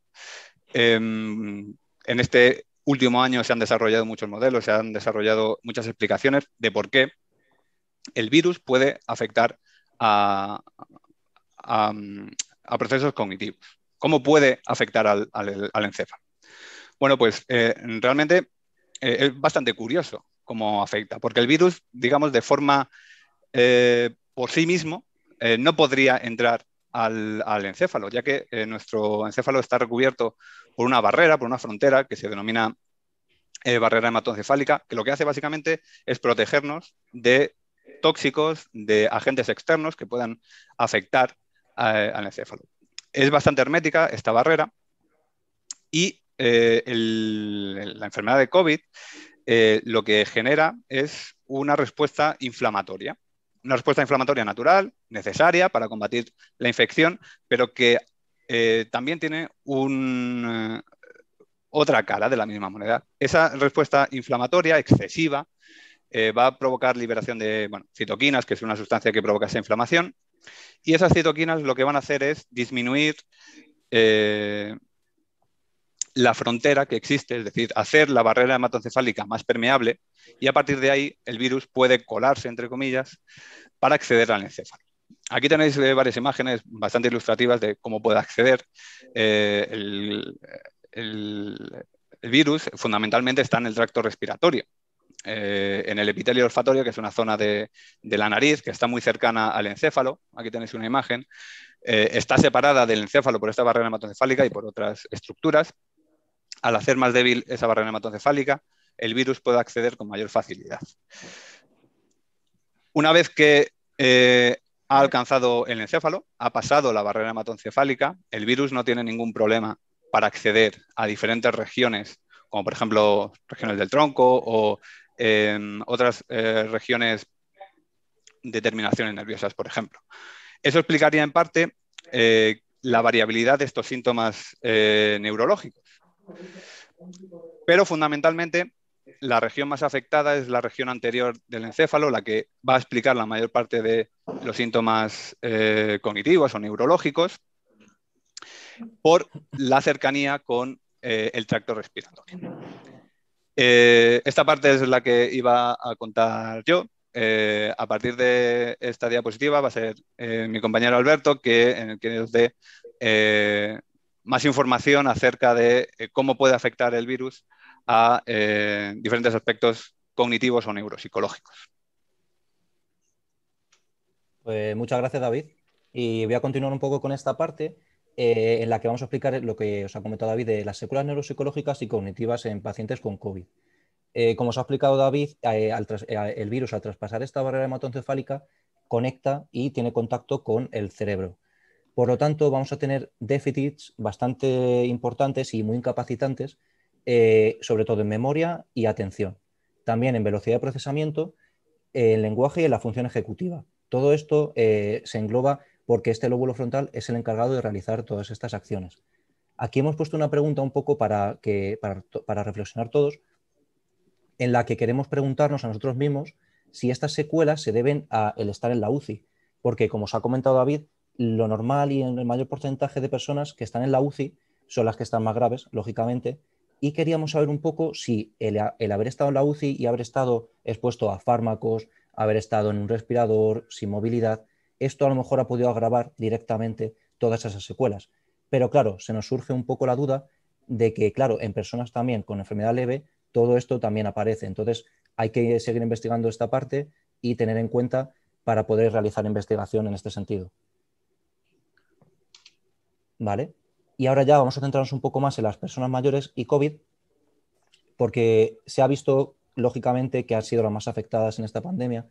en este último año se han desarrollado muchos modelos, se han desarrollado muchas explicaciones de por qué el virus puede afectar a procesos cognitivos. ¿Cómo puede afectar al, encéfalo? Bueno, pues eh, realmente eh, es bastante curioso cómo afecta, porque el virus, digamos, de forma eh, por sí mismo, no podría entrar al, encéfalo, ya que nuestro encéfalo está recubierto por una barrera, por una frontera que se denomina barrera hematoencefálica, que lo que hace básicamente es protegernos de tóxicos, de agentes externos que puedan afectar al encéfalo es bastante hermética esta barrera y eh, la enfermedad de COVID eh, lo que genera es una respuesta inflamatoria. Una respuesta inflamatoria natural, necesaria para combatir la infección, pero que eh, también tiene otra cara de la misma moneda. Esa respuesta inflamatoria excesiva va a provocar liberación de citoquinas, que es una sustancia que provoca esa inflamación, y esas citoquinas lo que van a hacer es disminuir eh, la frontera que existe, es decir, hacer la barrera hematoencefálica más permeable y a partir de ahí el virus puede colarse, entre comillas, para acceder al encéfalo. Aquí tenéis eh, varias imágenes bastante ilustrativas de cómo puede acceder. Eh, el, virus fundamentalmente está en el tracto respiratorio. Eh, en el epitelio olfatorio, que es una zona de, la nariz que está muy cercana al encéfalo. Aquí tenéis una imagen. Está separada del encéfalo por esta barrera hematoencefálica y por otras estructuras. Al hacer más débil esa barrera hematoencefálica, el virus puede acceder con mayor facilidad. Una vez que eh, ha alcanzado el encéfalo, ha pasado la barrera hematoencefálica, el virus no tiene ningún problema para acceder a diferentes regiones, como por ejemplo regiones del tronco o em, otras eh, regiones de terminaciones nerviosas, por ejemplo. Eso explicaría en parte eh, la variabilidad de estos síntomas neurológicos. Pero fundamentalmente la región más afectada es la región anterior del encéfalo, la que va a explicar la mayor parte de los síntomas eh, cognitivos o neurológicos, por la cercanía con eh, el tracto respiratorio. Eh, esta parte es la que iba a contar yo. a partir de esta diapositiva va a ser mi compañero Alberto que, en el que nos dé más información acerca de cómo puede afectar el virus a eh, diferentes aspectos cognitivos o neuropsicológicos. Pues muchas gracias, David. Y voy a continuar un poco con esta parte eh, en la que vamos a explicar lo que os ha comentado David de las secuelas neuropsicológicas y cognitivas en pacientes con COVID. Eh, como os ha explicado David, el virus al traspasar esta barrera hematoencefálica conecta y tiene contacto con el cerebro. Por lo tanto, vamos a tener déficits bastante importantes y muy incapacitantes eh, sobre todo en memoria y atención. También en velocidad de procesamiento, en lenguaje y en la función ejecutiva. Todo esto eh, se engloba porque este lóbulo frontal es el encargado de realizar todas estas acciones. Aquí hemos puesto una pregunta un poco para, que, para, reflexionar todos, en la que queremos preguntarnos a nosotros mismos si estas secuelas se deben a el estar en la UCI, porque como os ha comentado David, lo normal y el mayor porcentaje de personas que están en la UCI son las que están más graves, lógicamente, y queríamos saber un poco si el, haber estado en la UCI y haber estado expuesto a fármacos, haber estado en un respirador, sin movilidad, esto a lo mejor ha podido agravar directamente todas esas secuelas. Pero claro, se nos surge un poco la duda de que, claro, en personas también con enfermedad leve, todo esto también aparece. Entonces, hay que seguir investigando esta parte y tener en cuenta para poder realizar investigación en este sentido. Y ahora ya vamos a centrarnos un poco más en las personas mayores y COVID, porque se ha visto, lógicamente, que han sido las más afectadas en esta pandemia.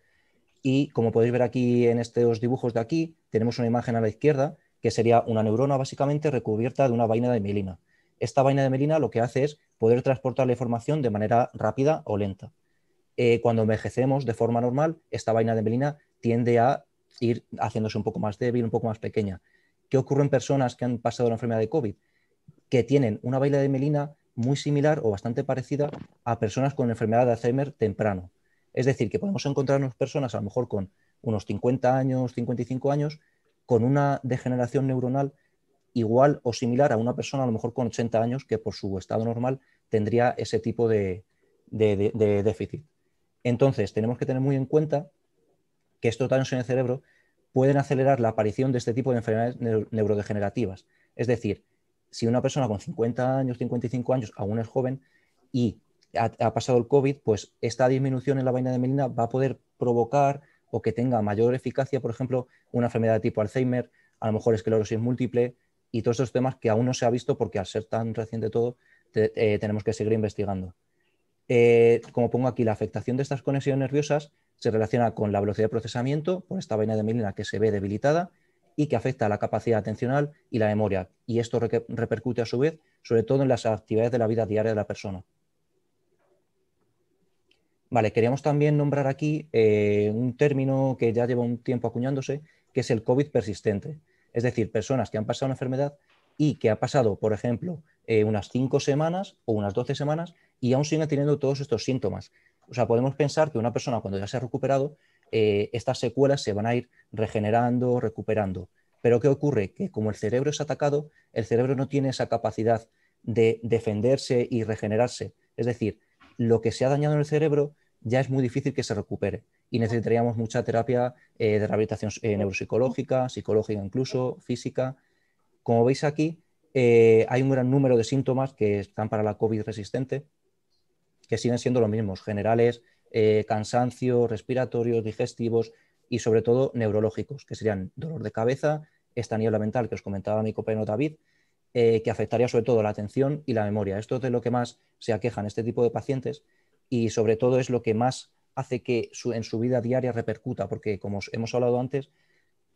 Y como podéis ver aquí en estos dibujos de aquí, tenemos una imagen a la izquierda, que sería una neurona básicamente recubierta de una vaina de mielina. Esta vaina de mielina lo que hace es poder transportar la información de manera rápida o lenta. Eh, cuando envejecemos de forma normal, esta vaina de mielina tiende a ir haciéndose un poco más débil, un poco más pequeña. ¿Qué ocurre en personas que han pasado la enfermedad de COVID? Que tienen una baila de melina muy similar o bastante parecida a personas con enfermedad de Alzheimer temprano. Es decir, que podemos encontrarnos personas a lo mejor con unos 50 años, 55 años, con una degeneración neuronal igual o similar a una persona a lo mejor con 80 años que por su estado normal tendría ese tipo de, déficit. Entonces, tenemos que tener muy en cuenta que estos daños en el cerebro pueden acelerar la aparición de este tipo de enfermedades neurodegenerativas. Es decir, si una persona con 50 años, 55 años aún es joven y ha, pasado el COVID, pues esta disminución en la vaina de melina va a poder provocar o que tenga mayor eficacia, por ejemplo, una enfermedad de tipo Alzheimer, a lo mejor esclerosis múltiple y todos esos temas que aún no se ha visto porque al ser tan reciente todo, eh, tenemos que seguir investigando. Eh, como pongo aquí, la afectación de estas conexiones nerviosas se relaciona con la velocidad de procesamiento por esta vaina de mielina que se ve debilitada y que afecta a la capacidad atencional y la memoria. Y esto repercute a su vez sobre todo en las actividades de la vida diaria de la persona. Vale, queríamos también nombrar aquí eh, un término que ya lleva un tiempo acuñándose, que es el COVID persistente. Es decir, personas que han pasado una enfermedad y que ha pasado, por ejemplo, eh, unas 5 semanas o unas 12 semanas y aún siguen teniendo todos estos síntomas. O sea, podemos pensar que una persona cuando ya se ha recuperado, eh, estas secuelas se van a ir regenerando, recuperando. Pero ¿qué ocurre? Que como el cerebro es atacado, el cerebro no tiene esa capacidad de defenderse y regenerarse. Es decir, lo que se ha dañado en el cerebro ya es muy difícil que se recupere y necesitaríamos mucha terapia eh, de rehabilitación eh, neuropsicológica, psicológica incluso, física. Como veis aquí, hay un gran número de síntomas que están para la COVID resistente, que siguen siendo los mismos, generales, eh, cansancio, respiratorios, digestivos y sobre todo neurológicos, que serían dolor de cabeza, esta niebla mental que os comentaba mi compañero David, eh, que afectaría sobre todo la atención y la memoria. Esto es de lo que más se aquejan este tipo de pacientes y sobre todo es lo que más hace que en su vida diaria repercuta, porque como hemos hablado antes,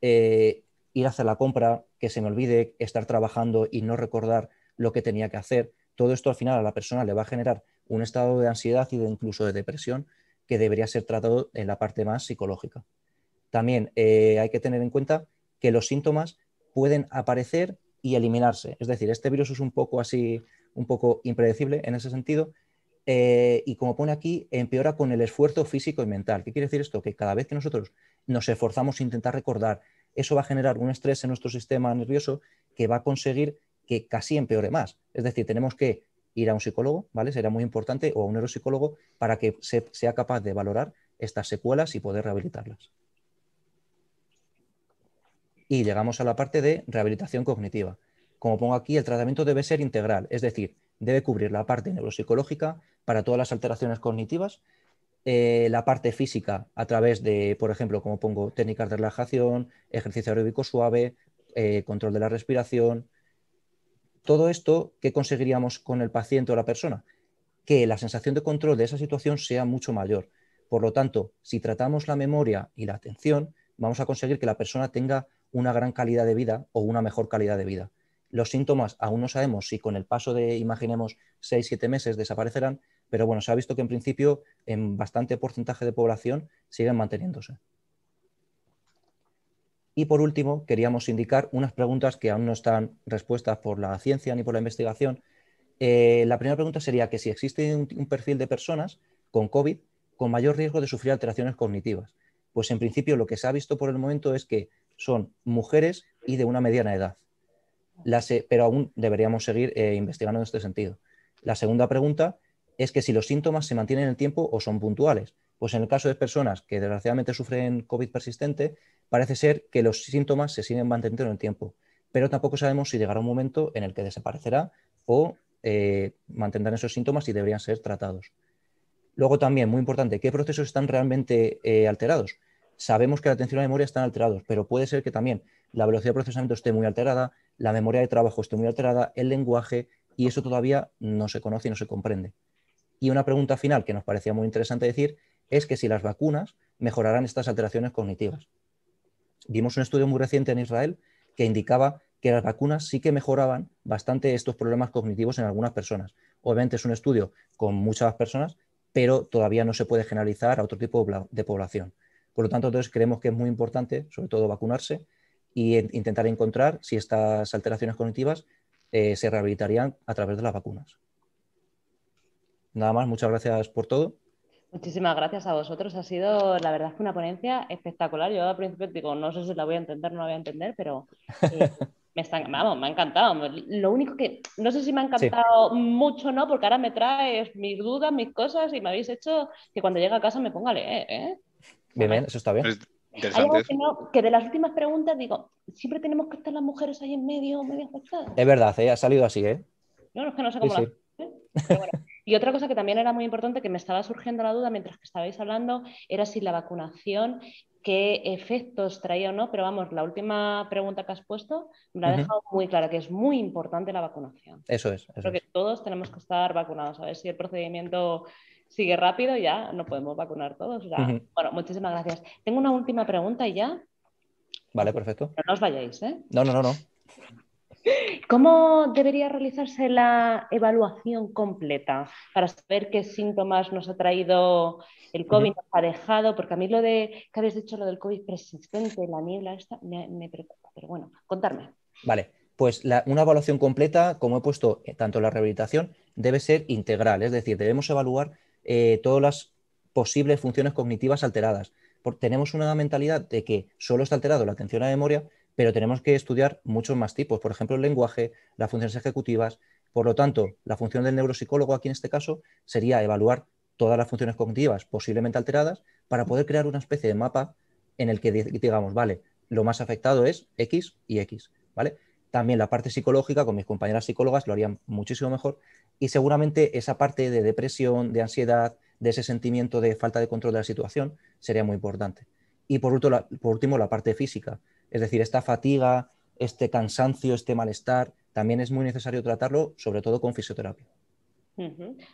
eh, ir a hacer la compra, que se me olvide, estar trabajando y no recordar lo que tenía que hacer. Todo esto al final a la persona le va a generar un estado de ansiedad y de incluso de depresión que debería ser tratado en la parte más psicológica. También eh, hay que tener en cuenta que los síntomas pueden aparecer y eliminarse. Es decir, este virus es un poco así, un poco impredecible en ese sentido. Eh, y como pone aquí, empeora con el esfuerzo físico y mental. ¿Qué quiere decir esto? Que cada vez que nosotros nos esforzamos a intentar recordar, eso va a generar un estrés en nuestro sistema nervioso que va a conseguir que casi empeore más. Es decir, tenemos que ir a un psicólogo, ¿vale? Será muy importante, o a un neuropsicólogo, para que sea capaz de valorar estas secuelas y poder rehabilitarlas. Y llegamos a la parte de rehabilitación cognitiva. Como pongo aquí, el tratamiento debe ser integral, es decir, debe cubrir la parte neuropsicológica para todas las alteraciones cognitivas, eh, la parte física a través de, por ejemplo, como pongo, técnicas de relajación, ejercicio aeróbico suave, eh, control de la respiración. Todo esto, ¿qué conseguiríamos con el paciente o la persona? Que la sensación de control de esa situación sea mucho mayor. Por lo tanto, si tratamos la memoria y la atención, vamos a conseguir que la persona tenga una gran calidad de vida o una mejor calidad de vida. Los síntomas aún no sabemos si con el paso de, imaginemos, 6-7 meses desaparecerán, pero bueno, se ha visto que en principio en bastante porcentaje de población siguen manteniéndose. Y por último, queríamos indicar unas preguntas que aún no están respuestas por la ciencia ni por la investigación. Eh, la primera pregunta sería que si existe un, perfil de personas con COVID con mayor riesgo de sufrir alteraciones cognitivas. Pues en principio lo que se ha visto por el momento es que son mujeres y de una mediana edad. pero aún deberíamos seguir eh, investigando en este sentido. La segunda pregunta es que si los síntomas se mantienen en el tiempo o son puntuales. Pues en el caso de personas que desgraciadamente sufren COVID persistente, parece ser que los síntomas se siguen manteniendo en el tiempo, pero tampoco sabemos si llegará un momento en el que desaparecerá o eh, mantendrán esos síntomas y deberían ser tratados. Luego también, muy importante, ¿qué procesos están realmente eh, alterados? Sabemos que la atención y la memoria están alterados, pero puede ser que también la velocidad de procesamiento esté muy alterada, la memoria de trabajo esté muy alterada, el lenguaje, y eso todavía no se conoce y no se comprende. Y una pregunta final que nos parecía muy interesante decir es que si las vacunas mejorarán estas alteraciones cognitivas. Vimos un estudio muy reciente en Israel que indicaba que las vacunas sí que mejoraban bastante estos problemas cognitivos en algunas personas. Obviamente es un estudio con muchas personas, pero todavía no se puede generalizar a otro tipo de población. Por lo tanto, entonces creemos que es muy importante, sobre todo, vacunarse e intentar encontrar si estas alteraciones cognitivas eh, se rehabilitarían a través de las vacunas. Nada más, muchas gracias por todo. Muchísimas gracias a vosotros. Ha sido, la verdad, que una ponencia espectacular. Yo al principio digo, no sé si la voy a entender, no la voy a entender, pero eh, me, vamos, me ha encantado. Lo único que, no sé si me ha encantado mucho, ¿no? Porque ahora me traes mis dudas, mis cosas y me habéis hecho que cuando llegue a casa me ponga a leer, ¿eh? Bien, bien, eso está bien. Hay algo que, no, que, de las últimas preguntas digo, siempre tenemos que estar las mujeres ahí en medio, medio afectadas. Es verdad, ¿eh? ha salido así, ¿eh? No, es que no sé cómo ¿eh? Y otra cosa que también era muy importante, que me estaba surgiendo la duda mientras que estabais hablando, era si la vacunación, qué efectos traía o no, pero vamos, la última pregunta que has puesto me la ha dejado muy clara, que es muy importante la vacunación. Eso es. Creo que todos tenemos que estar vacunados, a ver si el procedimiento sigue rápido, ya no podemos vacunar todos. Bueno, muchísimas gracias. Tengo una última pregunta y ya. Vale, perfecto. No os vayáis, ¿eh? No, no, no, no. ¿Cómo debería realizarse la evaluación completa para saber qué síntomas nos ha traído el COVID, nos ha dejado? Porque a mí lo de que habéis dicho, lo del COVID persistente, la niebla, esta, me, preocupa. Pero bueno, contarme. Vale, pues una evaluación completa, como he puesto eh, tanto en la rehabilitación, debe ser integral, es decir, debemos evaluar eh, todas las posibles funciones cognitivas alteradas. Porque tenemos una mentalidad de que solo está alterado la atención a la memoria, pero tenemos que estudiar muchos más tipos, por ejemplo, el lenguaje, las funciones ejecutivas. Por lo tanto, la función del neuropsicólogo aquí en este caso sería evaluar todas las funciones cognitivas posiblemente alteradas para poder crear una especie de mapa en el que digamos, vale, lo más afectado es X y X, ¿vale? También la parte psicológica, con mis compañeras psicólogas, lo harían muchísimo mejor. Y seguramente esa parte de depresión, de ansiedad, de ese sentimiento de falta de control de la situación, sería muy importante. Y por último, por último la parte física. Es decir, esta fatiga, este cansancio, este malestar, también es muy necesario tratarlo, sobre todo con fisioterapia.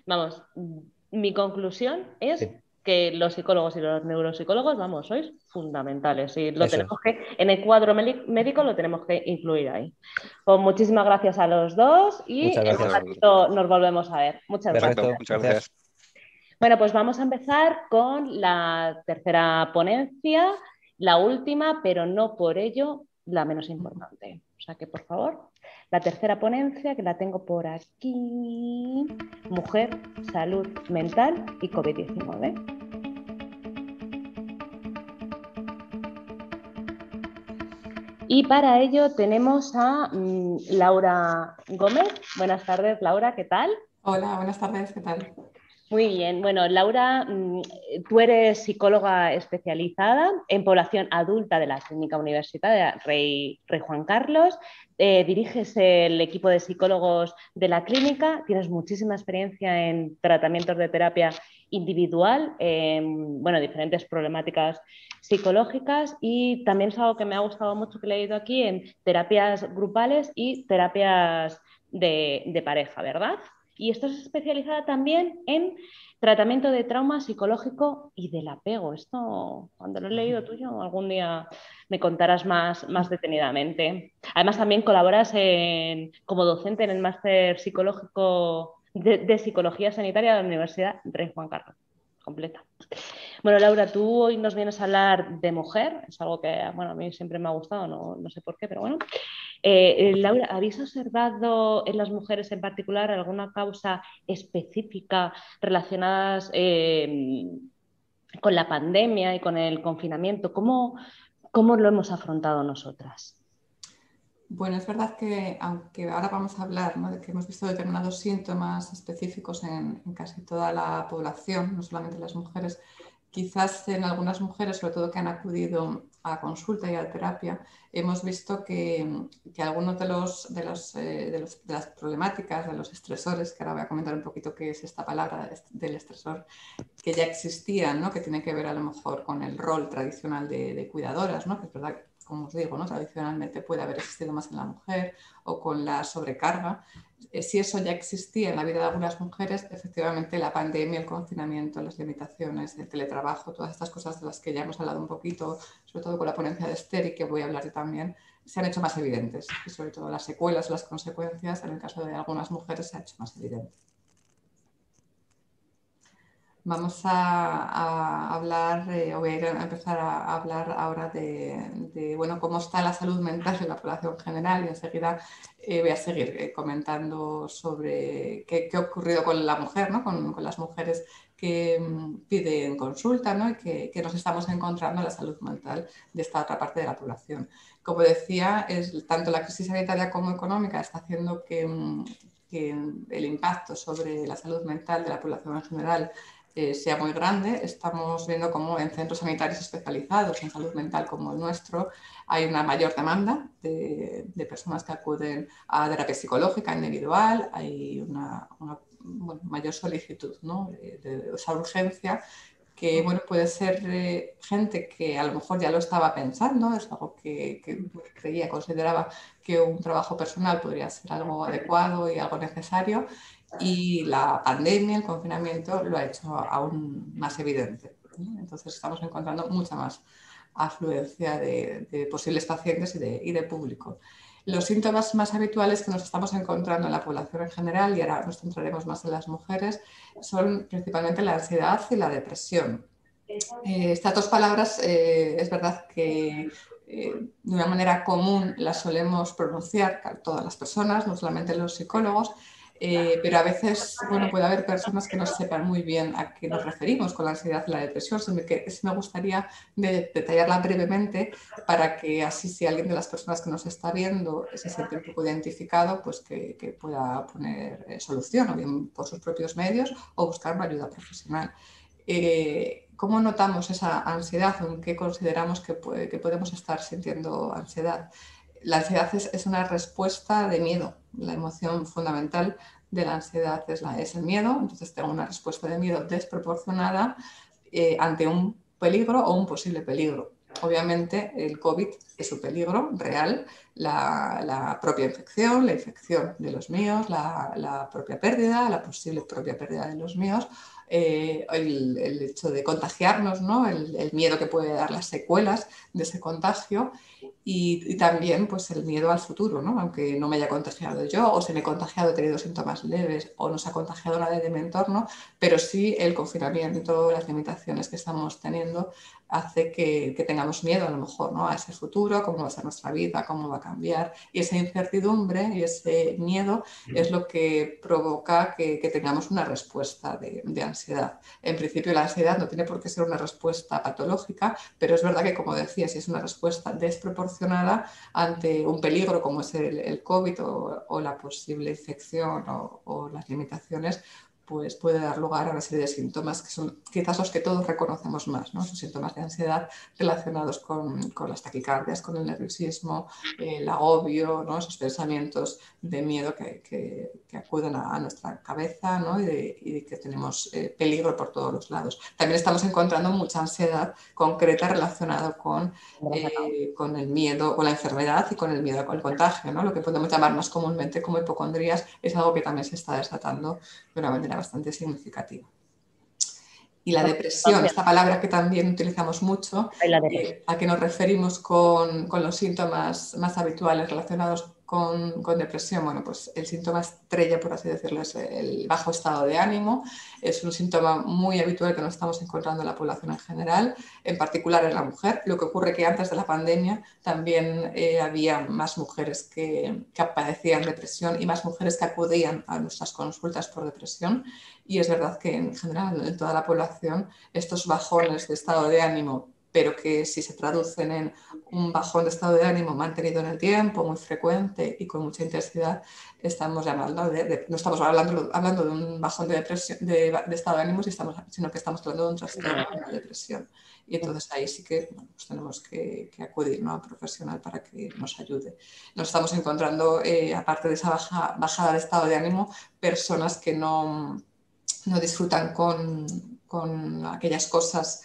Vamos, mi conclusión es que los psicólogos y los neuropsicólogos, vamos, sois fundamentales. Y lo tenemos que, en el cuadro médico lo tenemos que incluir ahí. Pues muchísimas gracias a los dos y en un ratito nos volvemos a ver. Muchas gracias. Muchas gracias. Bueno, pues vamos a empezar con la tercera ponencia, la última, pero no por ello la menos importante. O sea que, por favor, la tercera ponencia, que la tengo por aquí, Mujer, Salud Mental y COVID-19. Y para ello tenemos a mm, Laura Gómez. Buenas tardes, Laura, ¿qué tal? Hola, buenas tardes, ¿qué tal? Muy bien. Bueno, Laura, mm, tú eres psicóloga especializada en población adulta de la Clínica Universitaria Rey, Rey Juan Carlos. Eh, diriges el equipo de psicólogos de la clínica. Tienes muchísima experiencia en tratamientos de terapia individual, en bueno, diferentes problemáticas psicológicas y también es algo que me ha gustado mucho que he leído aquí en terapias grupales y terapias de pareja, ¿verdad? Y esto es especializada también en tratamiento de trauma psicológico y del apego. Esto, cuando lo he leído tuyo, algún día me contarás más, más detenidamente. Además, también colaboras como docente en el máster psicológico de, psicología sanitaria de la Universidad Rey Juan Carlos. Completa. Bueno, Laura, tú hoy nos vienes a hablar de mujer, es algo que bueno, a mí siempre me ha gustado, no, no sé por qué, pero bueno. Eh, eh, Laura, ¿habéis observado en las mujeres en particular alguna causa específica relacionada eh, con la pandemia y con el confinamiento? ¿Cómo, cómo lo hemos afrontado nosotras? Bueno, es verdad que aunque ahora vamos a hablar de que hemos visto determinados síntomas específicos en, casi toda la población, no solamente las mujeres, quizás en algunas mujeres, sobre todo que han acudido a consulta y a terapia, hemos visto que, que algunos de, los, de, los, eh, de, las problemáticas, de los estresores, que ahora voy a comentar un poquito qué es esta palabra del estresor, que ya existían, ¿no? que tiene que ver a lo mejor con el rol tradicional de, cuidadoras, ¿no? que es verdad como os digo, ¿no? tradicionalmente puede haber existido más en la mujer o con la sobrecarga. Eh, si eso ya existía en la vida de algunas mujeres, efectivamente la pandemia, el confinamiento, las limitaciones, el teletrabajo, todas estas cosas de las que ya hemos hablado un poquito, sobre todo con la ponencia de Esther y que voy a hablar también, se han hecho más evidentes. Y sobre todo las secuelas, las consecuencias, en el caso de algunas mujeres, se ha hecho más evidente. Vamos a, hablar, eh, voy a empezar a hablar ahora de, bueno, cómo está la salud mental en la población general y enseguida eh, voy a seguir eh, comentando sobre qué, ha ocurrido con la mujer, ¿no? con, las mujeres que mm, piden consulta ¿no? y que, nos estamos encontrando en la salud mental de esta otra parte de la población. Como decía, tanto la crisis sanitaria como económica está haciendo mm, que el impacto sobre la salud mental de la población en general eh, sea muy grande. Estamos viendo cómo en centros sanitarios especializados en salud mental como el nuestro hay una mayor demanda de, personas que acuden a terapia psicológica individual, hay una, mayor solicitud ¿no? de, esa urgencia que bueno, puede ser eh, gente que a lo mejor ya lo estaba pensando, es algo que, que, creía, consideraba que un trabajo personal podría ser algo adecuado y algo necesario, y la pandemia, el confinamiento, lo ha hecho aún más evidente. Entonces estamos encontrando mucha más afluencia de, posibles pacientes y de, y de, público. Los síntomas más habituales que nos estamos encontrando en la población en general, y ahora nos centraremos más en las mujeres, son principalmente la ansiedad y la depresión. Eh, estas dos palabras eh, es verdad que eh, de una manera común las solemos pronunciar todas las personas, no solamente los psicólogos, eh, pero a veces bueno, puede haber personas que no sepan muy bien a qué nos referimos con la ansiedad y la depresión, sino que me gustaría detallarla brevemente para que así si alguien de las personas que nos está viendo se siente un poco identificado, pues que, pueda poner eh, solución, o bien por sus propios medios o buscar una ayuda profesional. Eh, ¿Cómo notamos esa ansiedad o en qué consideramos que podemos estar sintiendo ansiedad? la ansiedad es, una respuesta de miedo. La emoción fundamental de la ansiedad es, la, es el miedo. Entonces tengo una respuesta de miedo desproporcionada eh, ante un peligro o un posible peligro. Obviamente el COVID su peligro real, la, propia infección, la infección de los míos, la, propia pérdida, la posible propia pérdida de los míos, eh, el, hecho de contagiarnos, ¿no? el, miedo que puede dar las secuelas de ese contagio y, también pues, el miedo al futuro, ¿no? aunque no me haya contagiado yo o se me he contagiado, he tenido síntomas leves o no se ha contagiado nadie de mi entorno, pero sí el confinamiento, las limitaciones que estamos teniendo hace que, tengamos miedo a lo mejor ¿no? a ese futuro, cómo va a ser nuestra vida, cómo va a cambiar. Y esa incertidumbre y ese miedo es lo que provoca que, tengamos una respuesta de, ansiedad. En principio la ansiedad no tiene por qué ser una respuesta patológica, pero es verdad que como decía, si es una respuesta desproporcionada ante un peligro como es el, COVID o, la posible infección o, o las limitaciones, pues puede dar lugar a una serie de síntomas que son quizás los que todos reconocemos más, ¿no? Son síntomas de ansiedad relacionados con, con las taquicardias, con el nerviosismo, el agobio, ¿no? Esos pensamientos de miedo que, que, acuden a, nuestra cabeza ¿no? y, de, que tenemos eh, peligro por todos los lados. También estamos encontrando mucha ansiedad concreta relacionada con, eh, con el miedo, con la enfermedad y con el miedo al contagio, ¿no? Lo que podemos llamar más comúnmente como hipocondrías es algo que también se está desatando de una manera bastante significativa. Y la depresión, esta palabra que también utilizamos mucho, eh, a que nos referimos con, con, los síntomas más habituales relacionados con, depresión, bueno, pues el síntoma estrella, por así decirlo, es el bajo estado de ánimo. Es un síntoma muy habitual que nos estamos encontrando en la población en general, en particular en la mujer. Lo que ocurre que antes de la pandemia también eh, había más mujeres que, que padecían depresión y más mujeres que acudían a nuestras consultas por depresión. Y es verdad que en general en toda la población estos bajones de estado de ánimo pero que si se traducen en un bajón de estado de ánimo mantenido en el tiempo, muy frecuente y con mucha intensidad, estamos llamando de, no estamos hablando, hablando de un bajón de, depresión, de, estado de ánimo, estamos, sino que estamos hablando de un trastorno de depresión. Y entonces ahí sí que pues tenemos que, acudir a un profesional para que nos ayude. Nos estamos encontrando, eh, aparte de esa baja, bajada de estado de ánimo, personas que no, no disfrutan con, con aquellas cosas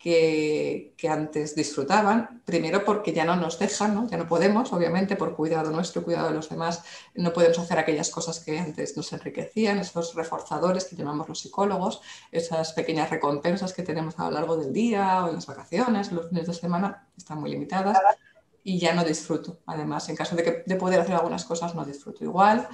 que, antes disfrutaban, primero porque ya no nos dejan, ya no podemos, obviamente, por cuidado nuestro, cuidado de los demás, no podemos hacer aquellas cosas que antes nos enriquecían, esos reforzadores que llamamos los psicólogos, esas pequeñas recompensas que tenemos a lo largo del día o en las vacaciones, los fines de semana, están muy limitadas y ya no disfruto. Además, en caso de, que, de poder hacer algunas cosas, no disfruto igual.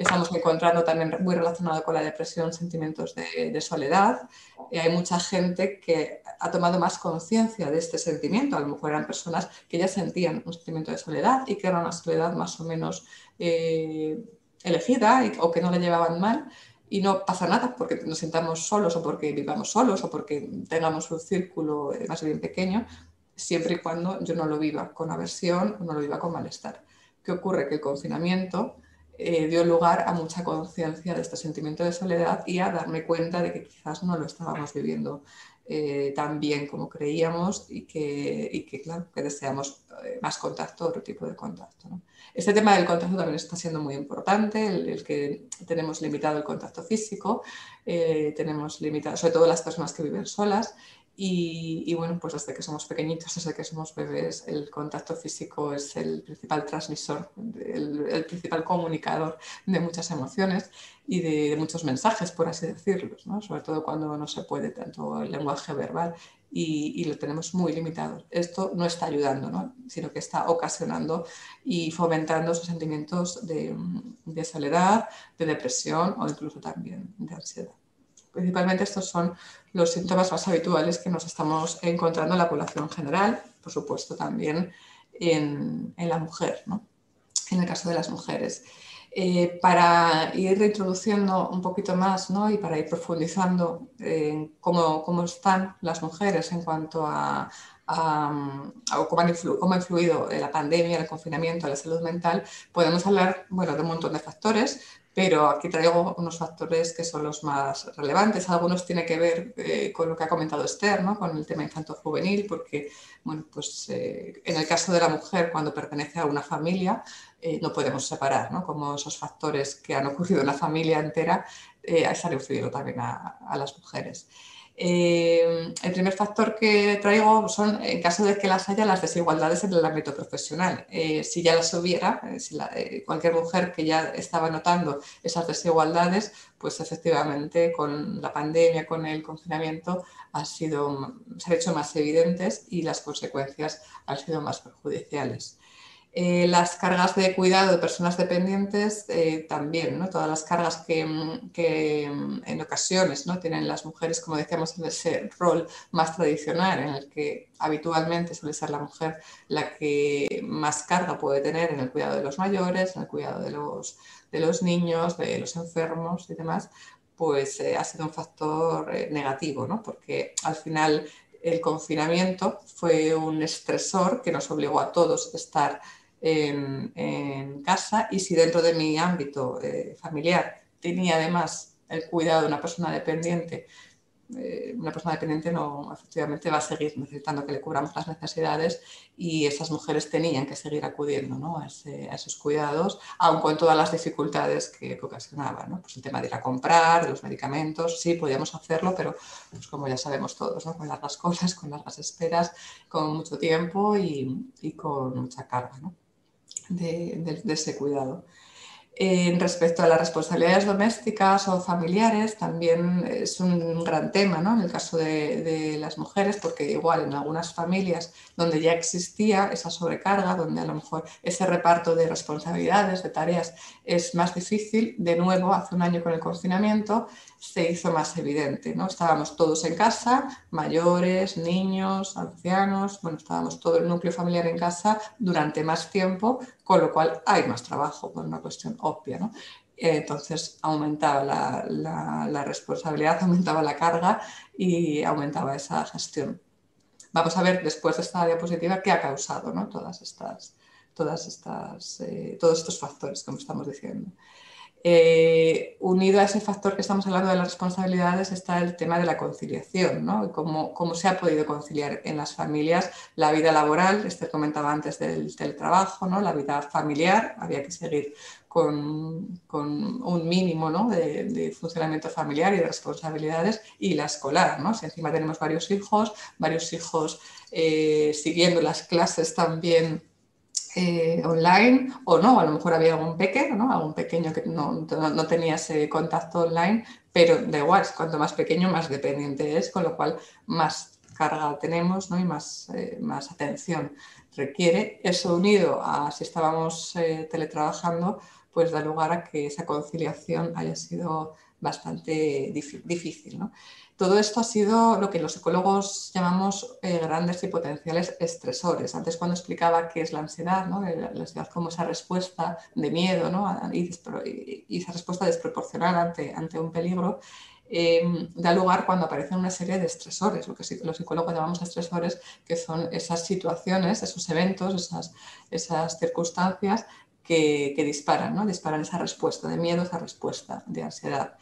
Estamos encontrando también muy relacionado con la depresión sentimientos de, soledad. Y hay mucha gente que ha tomado más conciencia de este sentimiento. A lo mejor eran personas que ya sentían un sentimiento de soledad y que era una soledad más o menos eh, elegida o que no le llevaban mal. Y no pasa nada porque nos sentamos solos o porque vivamos solos o porque tengamos un círculo eh, más bien pequeño, siempre y cuando yo no lo viva con aversión o no lo viva con malestar. ¿Qué ocurre? Que el confinamiento eh, dio lugar a mucha conciencia de este sentimiento de soledad y a darme cuenta de que quizás no lo estábamos viviendo eh, tan bien como creíamos y que, que claro, que deseamos eh, más contacto, otro tipo de contacto. Este tema del contacto también está siendo muy importante, el, que tenemos limitado el contacto físico, tenemos limitado, sobre todo las personas que viven solas, y, bueno, pues desde que somos pequeñitos, desde que somos bebés, el contacto físico es el principal transmisor, el, principal comunicador de muchas emociones y de, muchos mensajes, por así decirlo, ¿no? sobre todo cuando no se puede tanto el lenguaje verbal y, lo tenemos muy limitado. Esto no está ayudando, ¿no? sino que está ocasionando y fomentando esos sentimientos de, de soledad, de depresión o incluso también de ansiedad. Principalmente estos son los síntomas más habituales que nos estamos encontrando en la población general, por supuesto también en, la mujer, en el caso de las mujeres. Eh, para ir reintroduciendo un poquito más y para ir profundizando en cómo, están las mujeres en cuanto a, cómo, ha influido la pandemia, el confinamiento, la salud mental, podemos hablar bueno, de un montón de factores, pero aquí traigo unos factores que son los más relevantes. Algunos tienen que ver eh, con lo que ha comentado Esther, ¿no? con el tema infanto-juvenil, porque bueno, pues, eh, en el caso de la mujer, cuando pertenece a una familia, eh, no podemos separar ¿no? como esos factores que han ocurrido en la familia entera están influyendo también a las mujeres. Eh, el primer factor que traigo son, en caso de que las haya, las desigualdades en el ámbito profesional. Eh, si ya las hubiera, eh, cualquier mujer que ya estaba notando esas desigualdades, pues efectivamente con la pandemia, con el confinamiento, ha sido, se han hecho más evidentes y las consecuencias han sido más perjudiciales. Eh, las cargas de cuidado de personas dependientes eh, también, ¿no? todas las cargas que, mm, en ocasiones ¿no? tienen las mujeres, como decíamos, en ese rol más tradicional, en el que habitualmente suele ser la mujer la que más carga puede tener en el cuidado de los mayores, en el cuidado de los, de los niños, de los enfermos y demás, pues eh, ha sido un factor negativo, ¿no? porque al final el confinamiento fue un estresor que nos obligó a todos a estar en, casa y si dentro de mi ámbito eh, familiar tenía además el cuidado de una persona dependiente, eh, una persona dependiente no efectivamente va a seguir necesitando que le cubramos las necesidades y esas mujeres tenían que seguir acudiendo ¿no? a, esos cuidados, aun con todas las dificultades que, ocasionaban. ¿no? Pues el tema de ir a comprar, de los medicamentos, sí, podíamos hacerlo, pero pues como ya sabemos todos, ¿no? con largas cosas, con largas esperas, con mucho tiempo y, y con mucha carga. ¿no? De, ese cuidado. Respecto a las responsabilidades domésticas o familiares, también es un gran tema ¿no? en el caso de, las mujeres, porque igual en algunas familias donde ya existía esa sobrecarga, donde a lo mejor ese reparto de responsabilidades, de tareas, es más difícil, de nuevo, hace un año con el confinamiento, se hizo más evidente. ¿no? Estábamos todos en casa, mayores, niños, ancianos, bueno, estábamos todo el núcleo familiar en casa durante más tiempo, con lo cual hay más trabajo, por una cuestión obvia. ¿no? Entonces aumentaba la, responsabilidad, aumentaba la carga y aumentaba esa gestión. Vamos a ver después de esta diapositiva qué ha causado ¿no? todas estas, todas estas, eh, todos estos factores, como estamos diciendo. Eh, unido a ese factor que estamos hablando de las responsabilidades está el tema de la conciliación, ¿no? Cómo, cómo, se ha podido conciliar en las familias la vida laboral, este comentaba antes del teletrabajo, ¿no? la vida familiar, había que seguir con, con un mínimo ¿no? de, funcionamiento familiar y de responsabilidades, y la escolar, ¿no? si encima tenemos varios hijos, varios hijos eh, siguiendo las clases también eh, online o no, a lo mejor había algún pequeño, ¿no? algún pequeño que no, tenía ese contacto online, pero da igual, cuanto más pequeño más dependiente es, con lo cual más carga tenemos ¿no? y más, eh, más atención requiere. Eso unido a si estábamos eh, teletrabajando, pues da lugar a que esa conciliación haya sido bastante difícil. ¿no? Todo esto ha sido lo que los psicólogos llamamos eh, grandes y potenciales estresores. Antes cuando explicaba qué es la ansiedad, ¿no? la, ansiedad como esa respuesta de miedo ¿no? y, esa respuesta desproporcional ante, un peligro, em, da lugar cuando aparecen una serie de estresores, lo que los psicólogos llamamos estresores, que son esas situaciones, esos eventos, esas, circunstancias que, disparan, disparan esa respuesta de miedo, esa respuesta de ansiedad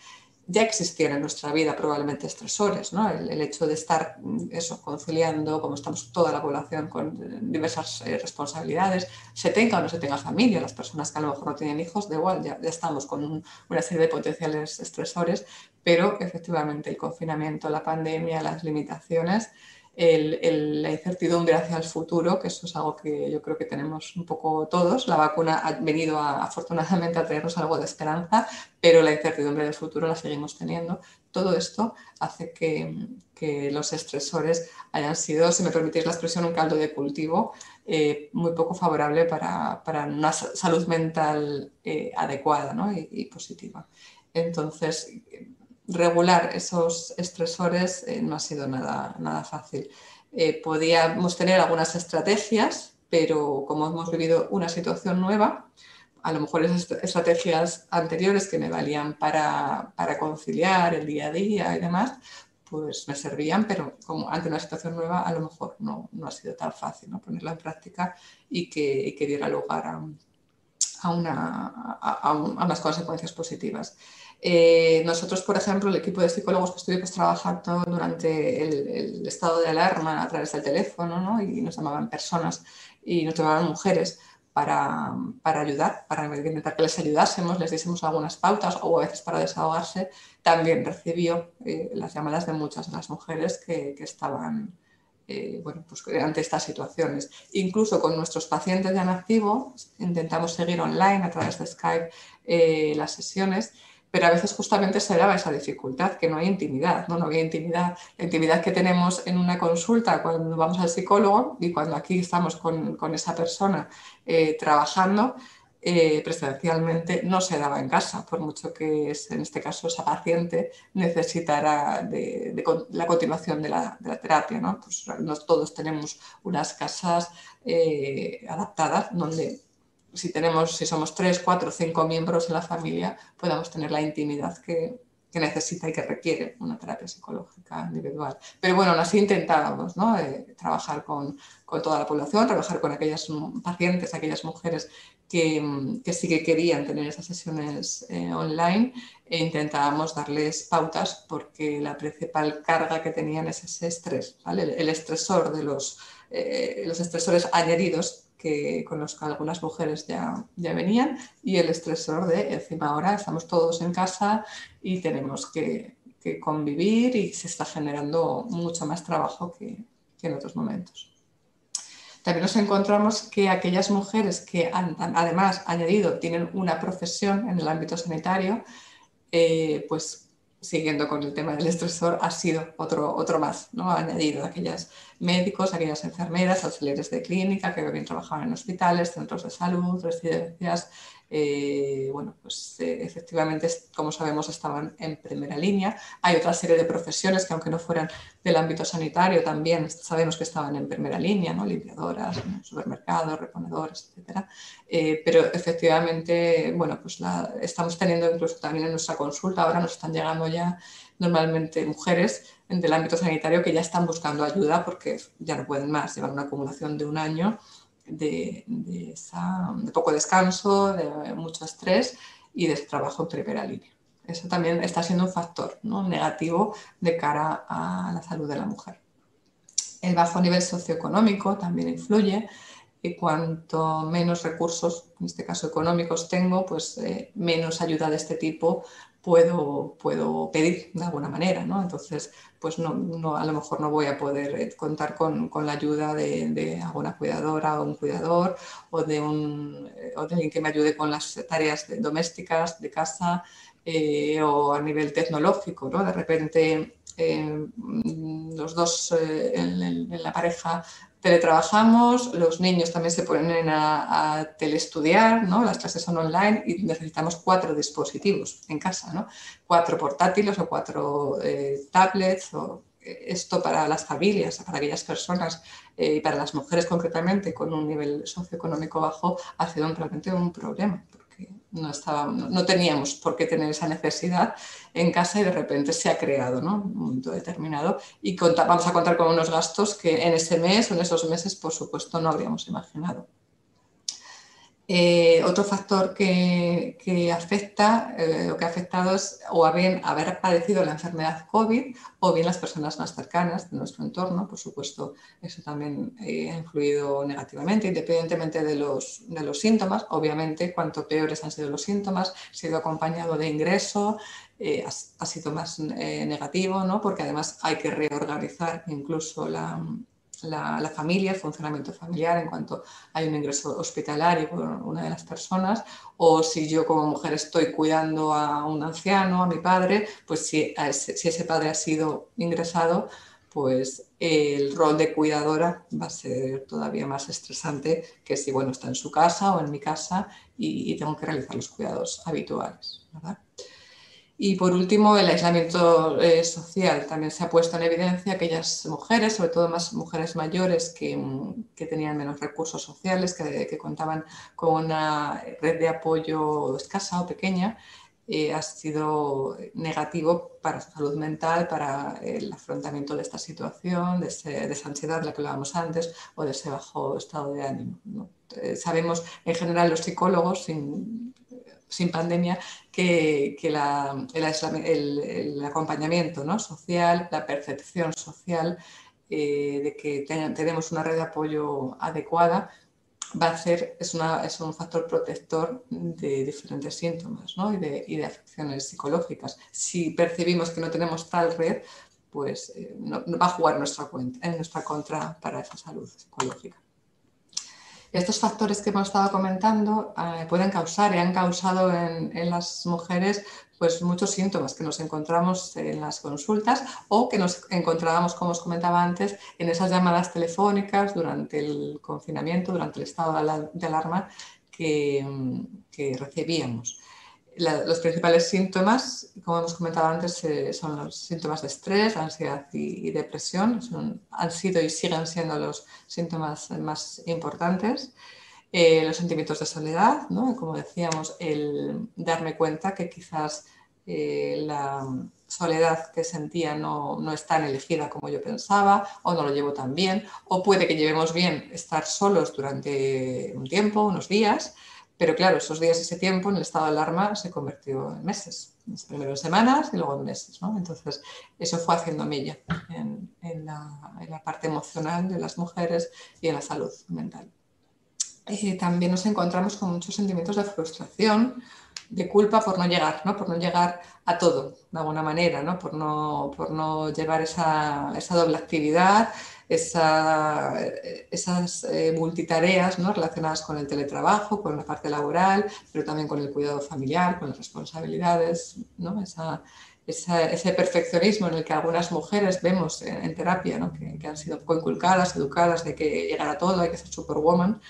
ya existían en nuestra vida probablemente estresores, ¿no? el, hecho de estar mm, eso, conciliando, como estamos toda la población con diversas eh, responsabilidades, se tenga o no se tenga familia, las personas que a lo mejor no tienen hijos, de igual, ya, ya estamos con una serie de potenciales estresores, pero efectivamente el confinamiento, la pandemia, las limitaciones la incertidumbre hacia el futuro, que eso es algo que yo creo que tenemos un poco todos. La vacuna ha venido afortunadamente a traernos algo de esperanza, pero la incertidumbre del futuro la seguimos teniendo. Todo esto hace que, los estresores hayan sido, si me permitís la expresión, un caldo de cultivo eh, muy poco favorable para, una salud mental eh, adecuada y, y positiva. Entonces, regular esos estresores eh, no ha sido nada, nada fácil. Eh, podíamos tener algunas estrategias, pero como hemos vivido una situación nueva, a lo mejor esas estrategias anteriores que me valían para, conciliar el día a día y demás, pues me servían, pero como ante una situación nueva a lo mejor no, ha sido tan fácil ¿no? ponerla en práctica y que, diera lugar a, una, a, unas consecuencias positivas. Eh, nosotros, por ejemplo, el equipo de psicólogos que estuvimos trabajando durante el, estado de alarma a través del teléfono, ¿no? y nos llamaban personas y nos llamaban mujeres para, ayudar, para intentar que les ayudásemos, les diésemos algunas pautas o a veces para desahogarse, también recibió eh, las llamadas de muchas de las mujeres que, que estaban eh, bueno, pues, ante estas situaciones. Incluso con nuestros pacientes ya en activo, intentamos seguir online a través de Skype eh, las sesiones pero a veces justamente se daba esa dificultad, que no hay intimidad, ¿no? no había intimidad. La intimidad que tenemos en una consulta cuando vamos al psicólogo y cuando aquí estamos con, con esa persona eh, trabajando eh, presencialmente no se daba en casa, por mucho que en este caso esa paciente necesitara de, la continuación de la, terapia. ¿no? Pues, todos tenemos unas casas eh, adaptadas donde si tenemos, si somos tres, cuatro, cinco miembros en la familia, podamos tener la intimidad que, necesita y que requiere una terapia psicológica individual. Pero bueno, así intentábamos ¿no? Eh, trabajar con, toda la población, trabajar con aquellas pacientes, aquellas mujeres que, sí que querían tener esas sesiones eh, online e intentábamos darles pautas porque la principal carga que tenían es ese estrés, el, estresor de los, eh, los estresores añadidos que, con los que algunas mujeres ya, ya venían y el estresor de encima ahora estamos todos en casa y tenemos que, que convivir y se está generando mucho más trabajo que, que, en otros momentos. También nos encontramos que aquellas mujeres que han, además añadido tienen una profesión en el ámbito sanitario, eh, pues siguiendo con el tema del estresor, ha sido otro, otro más, ¿no? añadido aquellas médicos, aquellas enfermeras, auxiliares de clínica que bien trabajaban en hospitales, centros de salud, residencias, eh, bueno, pues eh, efectivamente, como sabemos, estaban en primera línea. Hay otra serie de profesiones que, aunque no fueran del ámbito sanitario, también sabemos que estaban en primera línea, ¿no? limpiadoras, supermercados, reponedoras, etc. Eh, pero efectivamente, bueno, pues estamos teniendo incluso también en nuestra consulta, ahora nos están llegando ya normalmente mujeres del ámbito sanitario que ya están buscando ayuda porque ya no pueden más, llevan una acumulación de un año de, poco descanso, de mucho estrés y de trabajo en primera línea. Eso también está siendo un factor negativo de cara a la salud de la mujer. El bajo nivel socioeconómico también influye y cuanto menos recursos, en este caso económicos, tengo, pues eh, menos ayuda de este tipo puedo, puedo pedir de alguna manera, ¿no? Entonces, pues no, a lo mejor no voy a poder eh, contar con, con la ayuda de, alguna cuidadora o un cuidador o de, un, eh, o de alguien que me ayude con las tareas domésticas de casa eh, o a nivel tecnológico, ¿no? De repente los dos en, la pareja teletrabajamos, los niños también se ponen a, telestudiar, ¿no? las clases son online y necesitamos cuatro dispositivos en casa, ¿no? cuatro portátiles o cuatro eh, tablets. O, eh, esto para las familias, para aquellas personas eh, y para las mujeres concretamente con un nivel socioeconómico bajo ha sido realmente un problema no, no, teníamos por qué tener esa necesidad en casa y de repente se ha creado ¿no? un momento determinado y vamos a contar con unos gastos que en ese mes o en esos meses por supuesto no habríamos imaginado. Eh, otro factor que, afecta eh, o que ha afectado es o bien haber padecido la enfermedad COVID o bien las personas más cercanas de nuestro entorno. Por supuesto, eso también eh, ha influido negativamente, independientemente de los, de los, síntomas. Obviamente, cuanto peores han sido los síntomas, sido acompañado de ingreso, ha, ha, sido más negativo, ¿no? porque además hay que reorganizar incluso la la, familia, el funcionamiento familiar en cuanto hay un ingreso hospitalario por una de las personas, o si yo como mujer estoy cuidando a un anciano, a mi padre, pues si, si ese padre ha sido ingresado, pues el rol de cuidadora va a ser todavía más estresante que si bueno, está en su casa o en mi casa y, tengo que realizar los cuidados habituales. Y por último, el aislamiento eh, social. También se ha puesto en evidencia aquellas mujeres, sobre todo más mujeres mayores, que, que tenían menos recursos sociales, que, que, contaban con una red de apoyo escasa o pequeña. Eh, ha sido negativo para su salud mental, para el afrontamiento de esta situación, de, de esa ansiedad de la que hablábamos antes o de ese bajo estado de ánimo. Eh, sabemos en general los psicólogos, sin, sin pandemia que, el, acompañamiento ¿no? social, la percepción social eh, de que tenemos una red de apoyo adecuada va a ser, es, una, es un factor protector de diferentes síntomas ¿no? y, de, y, de, afecciones psicológicas. Si percibimos que no tenemos tal red, pues eh, no, va a jugar nuestra cuenta, en nuestra contra para esa salud psicológica. Estos factores que hemos estado comentando eh, pueden causar y han causado en, las mujeres pues, muchos síntomas que nos encontramos en las consultas o que nos encontrábamos, como os comentaba antes, en esas llamadas telefónicas durante el confinamiento, durante el estado de alarma que recibíamos los principales síntomas, como hemos comentado antes, eh, son los síntomas de estrés, ansiedad y, depresión. han sido y siguen siendo los síntomas más importantes. Eh, los sentimientos de soledad, ¿no? como decíamos, el darme cuenta que quizás eh, la soledad que sentía no, no, es tan elegida como yo pensaba, o no lo llevo tan bien, o puede que llevemos bien estar solos durante un tiempo, unos días, pero claro, esos días, ese tiempo en el estado de alarma se convirtió en meses, primero en semanas y luego en meses. ¿no? Entonces, eso fue haciendo mella en, la, parte emocional de las mujeres y en la salud mental. Y también nos encontramos con muchos sentimientos de frustración, de culpa por no llegar, ¿no? por no llegar a todo, de alguna manera, ¿no? Por, no, por no llevar esa, esa doble actividad, esa, esas eh, multitareas ¿no? relacionadas con el teletrabajo, con la parte laboral, pero también con el cuidado familiar, con las responsabilidades, ¿no? esa, ese perfeccionismo en el que algunas mujeres vemos en, terapia, ¿no? que, que, han sido inculcadas, educadas de que llegar a todo, hay que ser superwoman.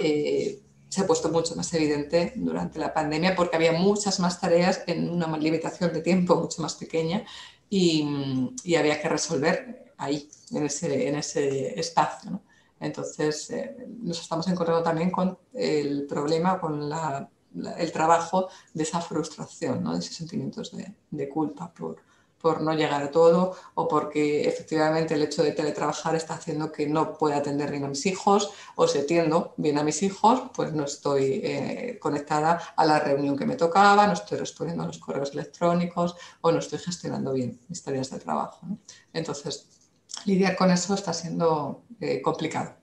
Eh, se ha puesto mucho más evidente durante la pandemia porque había muchas más tareas en una limitación de tiempo mucho más pequeña y, y había que resolver ahí, en ese, en ese espacio. Entonces, eh, nos estamos encontrando también con el problema, con la, el trabajo de esa frustración, ¿no? de esos sentimientos de, de culpa por, por no llegar a todo o porque efectivamente el hecho de teletrabajar está haciendo que no pueda atender bien a mis hijos o si atiendo bien a mis hijos, pues no estoy eh, conectada a la reunión que me tocaba, no estoy respondiendo a los correos electrónicos o no estoy gestionando bien mis tareas de trabajo. Entonces, lidiar con eso está siendo eh, complicado.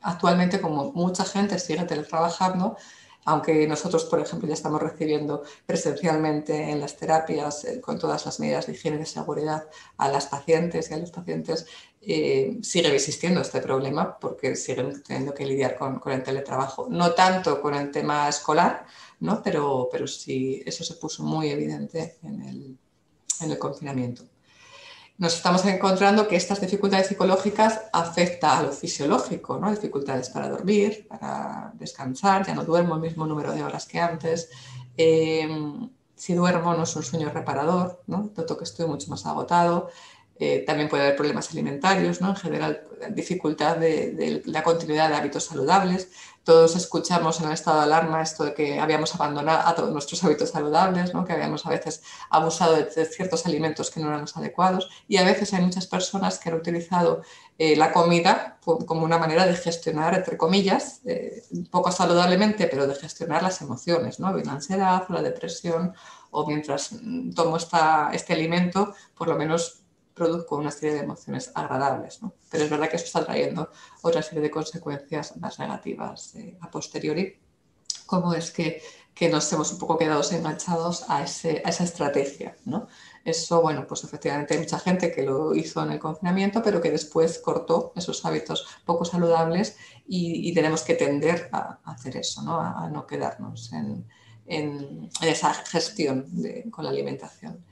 Actualmente, como mucha gente sigue teletrabajando, aunque nosotros, por ejemplo, ya estamos recibiendo presencialmente en las terapias eh, con todas las medidas de higiene y de seguridad a las pacientes y a los pacientes, eh, sigue existiendo este problema porque siguen teniendo que lidiar con, el teletrabajo. No tanto con el tema escolar, ¿no? pero, pero sí, eso se puso muy evidente en el confinamiento nos estamos encontrando que estas dificultades psicológicas afectan a lo fisiológico, ¿no? dificultades para dormir, para descansar, ya no duermo el mismo número de horas que antes. Eh, si duermo no es un sueño reparador, ¿no? noto que estoy mucho más agotado. Eh, también puede haber problemas alimentarios, ¿no? en general dificultad de, de, la continuidad de hábitos saludables. Todos escuchamos en el estado de alarma esto de que habíamos abandonado a todos nuestros hábitos saludables, ¿no? que habíamos a veces abusado de, ciertos alimentos que no eran los adecuados y a veces hay muchas personas que han utilizado eh, la comida como una manera de gestionar, entre comillas, eh, poco saludablemente, pero de gestionar las emociones, ¿no? la ansiedad, la depresión o mientras mm, tomo esta, este alimento, por lo menos produzco una serie de emociones agradables, pero es verdad que eso está trayendo otra serie de consecuencias más negativas eh, a posteriori, como es que, nos hemos un poco quedado enganchados a, esa estrategia. ¿no? Eso, bueno, pues efectivamente hay mucha gente que lo hizo en el confinamiento, pero que después cortó esos hábitos poco saludables y, tenemos que tender a, hacer eso, ¿no? A, no quedarnos en, esa gestión con la alimentación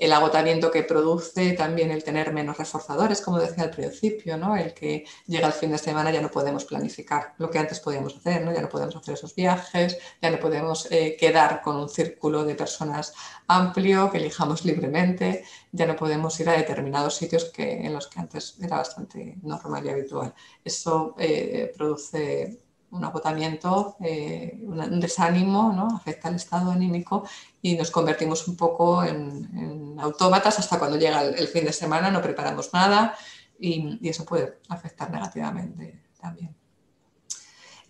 el agotamiento que produce también el tener menos reforzadores, como decía al principio, ¿no? el que llega el fin de semana ya no podemos planificar lo que antes podíamos hacer, ¿no? ya no podemos hacer esos viajes, ya no podemos eh, quedar con un círculo de personas amplio que elijamos libremente, ya no podemos ir a determinados sitios que, en los que antes era bastante normal y habitual. Eso eh, produce un agotamiento, eh, un desánimo, ¿no? afecta al estado anímico y nos convertimos un poco en, autómatas hasta cuando llega el, fin de semana, no preparamos nada y, eso puede afectar negativamente también.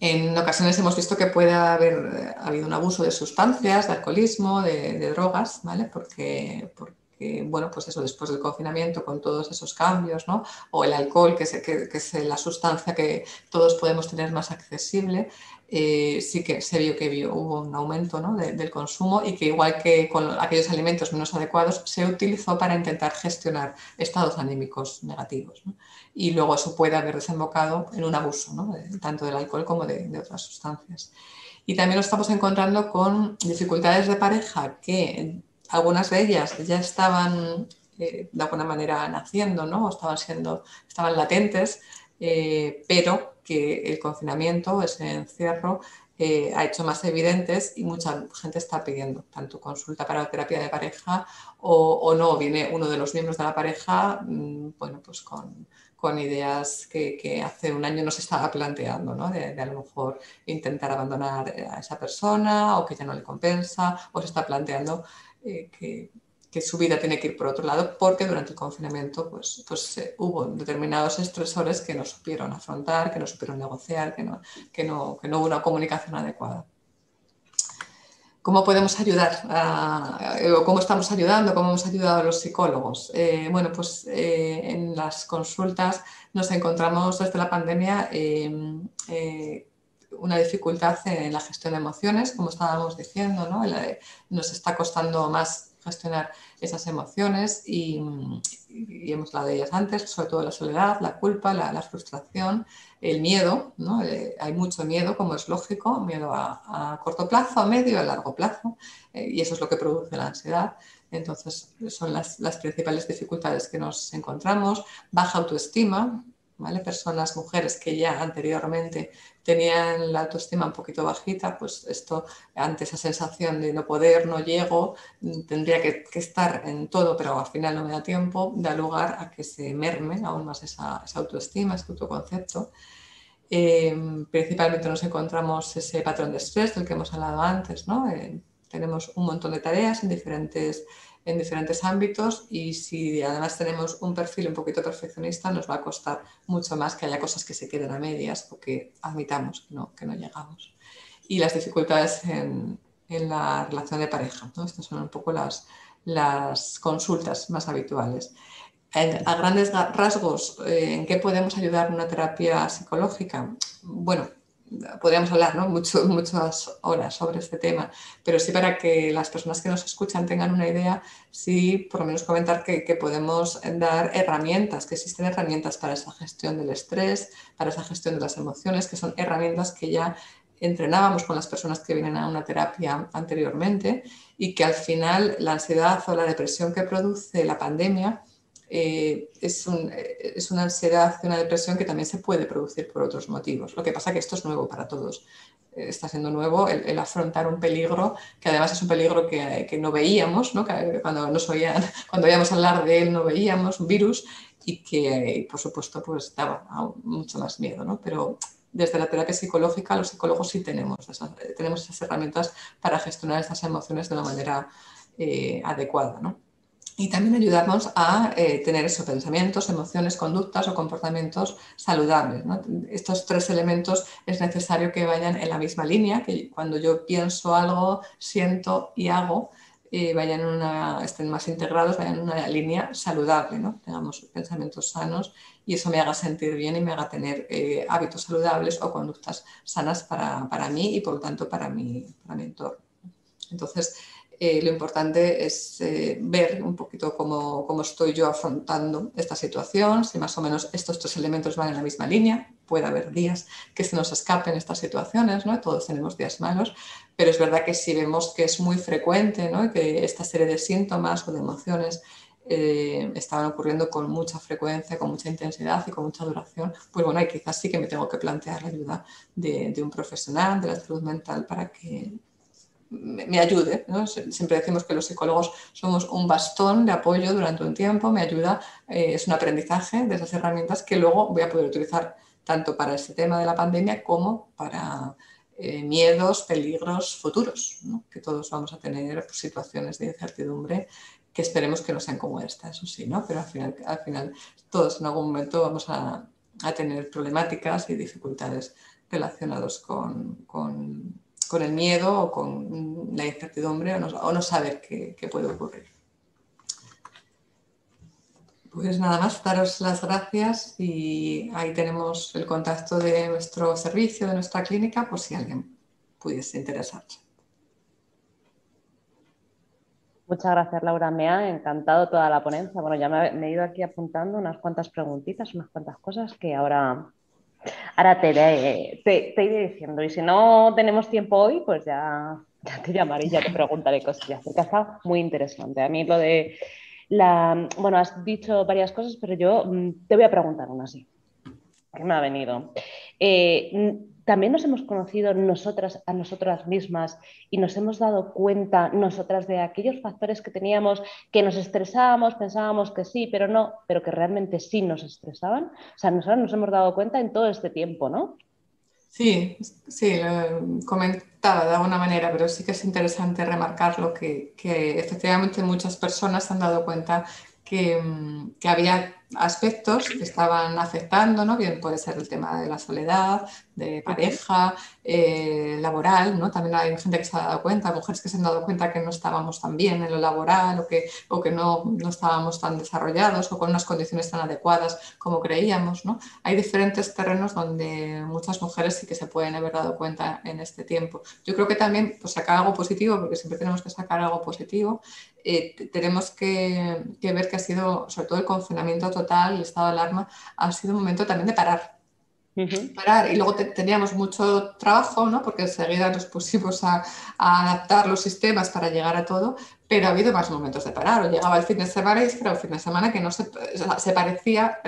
En ocasiones hemos visto que puede haber habido un abuso de sustancias, de alcoholismo, de, drogas, ¿vale? porque que, bueno, pues eso, después del confinamiento, con todos esos cambios. O el alcohol, que es, la sustancia que todos podemos tener más accesible, eh, sí que se vio que hubo un aumento ¿no? del consumo y que igual que con aquellos alimentos menos adecuados, se utilizó para intentar gestionar estados anímicos negativos. Y luego eso puede haber desembocado en un abuso, tanto del alcohol como de, otras sustancias. Y también nos estamos encontrando con dificultades de pareja que algunas de ellas ya estaban eh, de alguna manera naciendo, ¿no? Estaban siendo, estaban latentes, eh, pero que el confinamiento, ese encierro, eh, ha hecho más evidentes y mucha gente está pidiendo tanto consulta para terapia de pareja o, no, viene uno de los miembros de la pareja, mm, bueno, pues con ideas que, hace un año no se estaba planteando, ¿no? de, a lo mejor intentar abandonar a esa persona o que ya no le compensa, o se está planteando eh, que, su vida tiene que ir por otro lado porque durante el confinamiento pues, pues eh, hubo determinados estresores que no supieron afrontar, que no supieron negociar, que no, que no, que no hubo una comunicación adecuada. ¿Cómo podemos ayudar? ¿O cómo estamos ayudando? ¿Cómo hemos ayudado a los psicólogos? Eh, bueno, pues eh, en las consultas nos encontramos desde la pandemia em, eh, una dificultad en la gestión de emociones, como estábamos diciendo, ¿no? nos está costando más gestionar esas emociones y, hemos hablado de ellas antes, sobre todo la soledad, la culpa, la, frustración, el miedo, ¿no? Eh, hay mucho miedo, como es lógico, miedo a, corto plazo, a medio, a largo plazo, eh, y eso es lo que produce la ansiedad. Entonces, son las, las principales dificultades que nos encontramos. Baja autoestima, Personas, mujeres que ya anteriormente tenían la autoestima un poquito bajita, pues esto, ante esa sensación de no poder, no llego, tendría que, estar en todo, pero al final no me da tiempo, da lugar a que se merme aún más esa, autoestima, ese autoconcepto. Eh, principalmente nos encontramos ese patrón de estrés del que hemos hablado antes, ¿no? Eh, tenemos un montón de tareas en diferentes en diferentes ámbitos y si además tenemos un perfil un poquito perfeccionista nos va a costar mucho más que haya cosas que se queden a medias o que admitamos que no, que no llegamos. Y las dificultades en, en la relación de pareja. ¿no? Estas son un poco las, las consultas más habituales. a grandes rasgos, eh, ¿en qué podemos ayudar una terapia psicológica? Bueno, podríamos hablar muchas horas sobre este tema, pero sí para que las personas que nos escuchan tengan una idea, sí por lo menos comentar que, podemos dar herramientas, que existen herramientas para esa gestión del estrés, para esa gestión de las emociones, que son herramientas que ya entrenábamos con las personas que vienen a una terapia anteriormente y que al final la ansiedad o la depresión que produce la pandemia eh, es, es, una ansiedad, una depresión que también se puede producir por otros motivos. Lo que pasa es que esto es nuevo para todos. Eh, está siendo nuevo el, afrontar un peligro que además es un peligro que, no veíamos, ¿no? Que cuando nos oían, oíamos hablar de él no veíamos, un virus, y que por supuesto pues daba mucho más miedo, ¿no? Pero desde la terapia psicológica los psicólogos sí tenemos esas, tenemos esas herramientas para gestionar estas emociones de una manera eh, adecuada, ¿no? Y también ayudarnos a eh, tener esos pensamientos, emociones, conductas o comportamientos saludables. Estos tres elementos es necesario que vayan en la misma línea, que cuando yo pienso algo, siento y hago, eh, vayan estén más integrados, vayan en una línea saludable, ¿no? tengamos pensamientos sanos y eso me haga sentir bien y me haga tener eh, hábitos saludables o conductas sanas para, para, mí y por lo tanto para mi, para mi entorno. Entonces, eh, lo importante es eh, ver un poquito cómo, cómo, estoy yo afrontando esta situación, si más o menos estos tres elementos van en la misma línea. Puede haber días que se nos escapen estas situaciones, ¿no? todos tenemos días malos, pero es verdad que si vemos que es muy frecuente ¿no? que esta serie de síntomas o de emociones eh, estaban ocurriendo con mucha frecuencia, con mucha intensidad y con mucha duración, pues bueno, quizás sí que me tengo que plantear la ayuda de un profesional de la salud mental para que me, ayude. Siempre decimos que los psicólogos somos un bastón de apoyo durante un tiempo, me ayuda, eh, es un aprendizaje de esas herramientas que luego voy a poder utilizar tanto para este tema de la pandemia como para eh, miedos, peligros futuros, que todos vamos a tener situaciones de incertidumbre que esperemos que no sean como esta, eso sí, ¿no? pero al final, al final todos en algún momento vamos a, tener problemáticas y dificultades relacionadas con con el miedo o con la incertidumbre o no, saber qué, puede ocurrir. Pues nada más, daros las gracias y ahí tenemos el contacto de nuestro servicio, de nuestra clínica, por si alguien pudiese interesarse. Muchas gracias, Laura. Me ha encantado toda la ponencia. Bueno, ya me, he ido aquí apuntando unas cuantas preguntitas, unas cuantas cosas que ahora, ahora te, te, te, iré diciendo. Y si no tenemos tiempo hoy, pues ya, ya te llamaré y ya te preguntaré cosillas, porque ha estado muy interesante. A mí lo de la... Bueno, has dicho varias cosas, pero yo mm, te voy a preguntar una así, que me ha venido. Eh, también nos hemos conocido nosotras a nosotras mismas y nos hemos dado cuenta nosotras de aquellos factores que teníamos que nos estresábamos, pensábamos que sí, pero no, pero que realmente sí nos estresaban. O sea, nos hemos dado cuenta en todo este tiempo, ¿no? Sí, sí, lo comentaba de alguna manera, pero sí que es interesante remarcarlo que, que efectivamente muchas personas han dado cuenta que, que había aspectos que estaban afectando, ¿no? Bien puede ser el tema de la soledad, de pareja, eh, laboral, ¿no? También hay gente que se ha dado cuenta, mujeres que se han dado cuenta que no estábamos tan bien en lo laboral o que, o que no, no estábamos tan desarrollados o con unas condiciones tan adecuadas como creíamos, ¿no? Hay diferentes terrenos donde muchas mujeres sí que se pueden haber dado cuenta en este tiempo. Yo creo que también pues, sacar algo positivo, porque siempre tenemos que sacar algo positivo, eh, tenemos que, que ver que ha sido, sobre todo el confinamiento total, el estado de alarma, ha sido un momento también de parar. Parar. Y luego teníamos mucho trabajo, ¿no? porque enseguida nos pusimos a, adaptar los sistemas para llegar a todo, pero ha habido más momentos de parar. O llegaba el fin de semana y era un fin de semana que no se, se parecía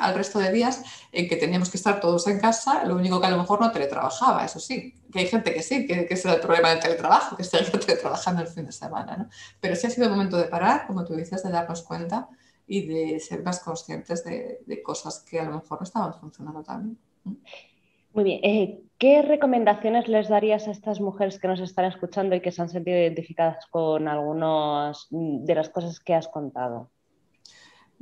al resto de días en que teníamos que estar todos en casa, lo único que a lo mejor no teletrabajaba, eso sí, que hay gente que sí, que, que ese era el problema del teletrabajo, que seguía teletrabajando el fin de semana. ¿no? Pero sí ha sido el momento de parar, como tú dices, de darnos cuenta y de ser más conscientes de, cosas que a lo mejor no estaban funcionando tan Muy bien. Eh, ¿Qué recomendaciones les darías a estas mujeres que nos están escuchando y que se han sentido identificadas con algunas de las cosas que has contado?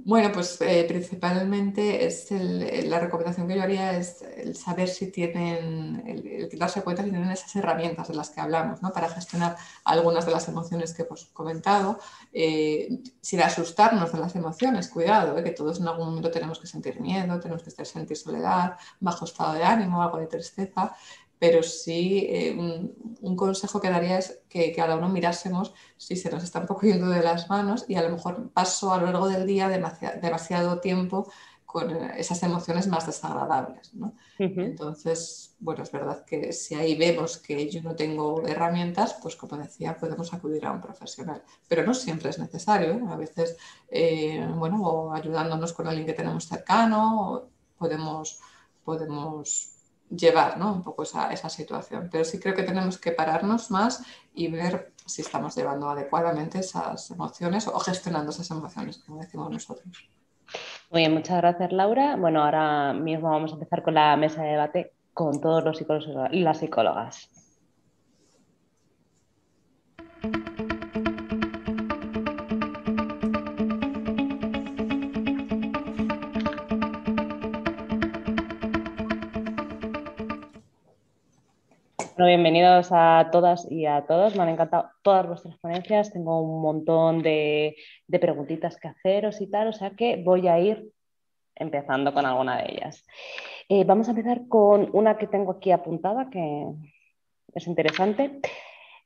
Bueno, pues eh, principalmente es la recomendación que yo haría es el saber si tienen, el, darse cuenta si tienen esas herramientas de las que hablamos, ¿no? Para gestionar algunas de las emociones que hemos comentado, eh, sin asustarnos de las emociones, cuidado, ¿eh? que todos en algún momento tenemos que sentir miedo, tenemos que sentir soledad, bajo estado de ánimo, algo de tristeza, pero sí eh, un, consejo que daría es que cada uno mirásemos si se nos está un poco yendo de las manos y a lo mejor paso a lo largo del día demasiado, tiempo con esas emociones más desagradables. ¿no? Entonces, bueno, es verdad que si ahí vemos que yo no tengo herramientas, pues como decía, podemos acudir a un profesional. Pero no siempre es necesario. ¿eh? A veces, eh, bueno, o ayudándonos con alguien que tenemos cercano, podemos, podemos llevar ¿no? un poco esa, esa, situación. Pero sí creo que tenemos que pararnos más y ver si estamos llevando adecuadamente esas emociones o gestionando esas emociones, como decimos nosotros. Muy bien, muchas gracias Laura. Bueno, ahora mismo vamos a empezar con la mesa de debate con todos los psicólogos y las psicólogas. Bienvenidos a todas y a todos. Me han encantado todas vuestras ponencias. Tengo un montón de, preguntitas que haceros y tal, o sea que voy a ir empezando con alguna de ellas. Eh, vamos a empezar con una que tengo aquí apuntada, que es interesante.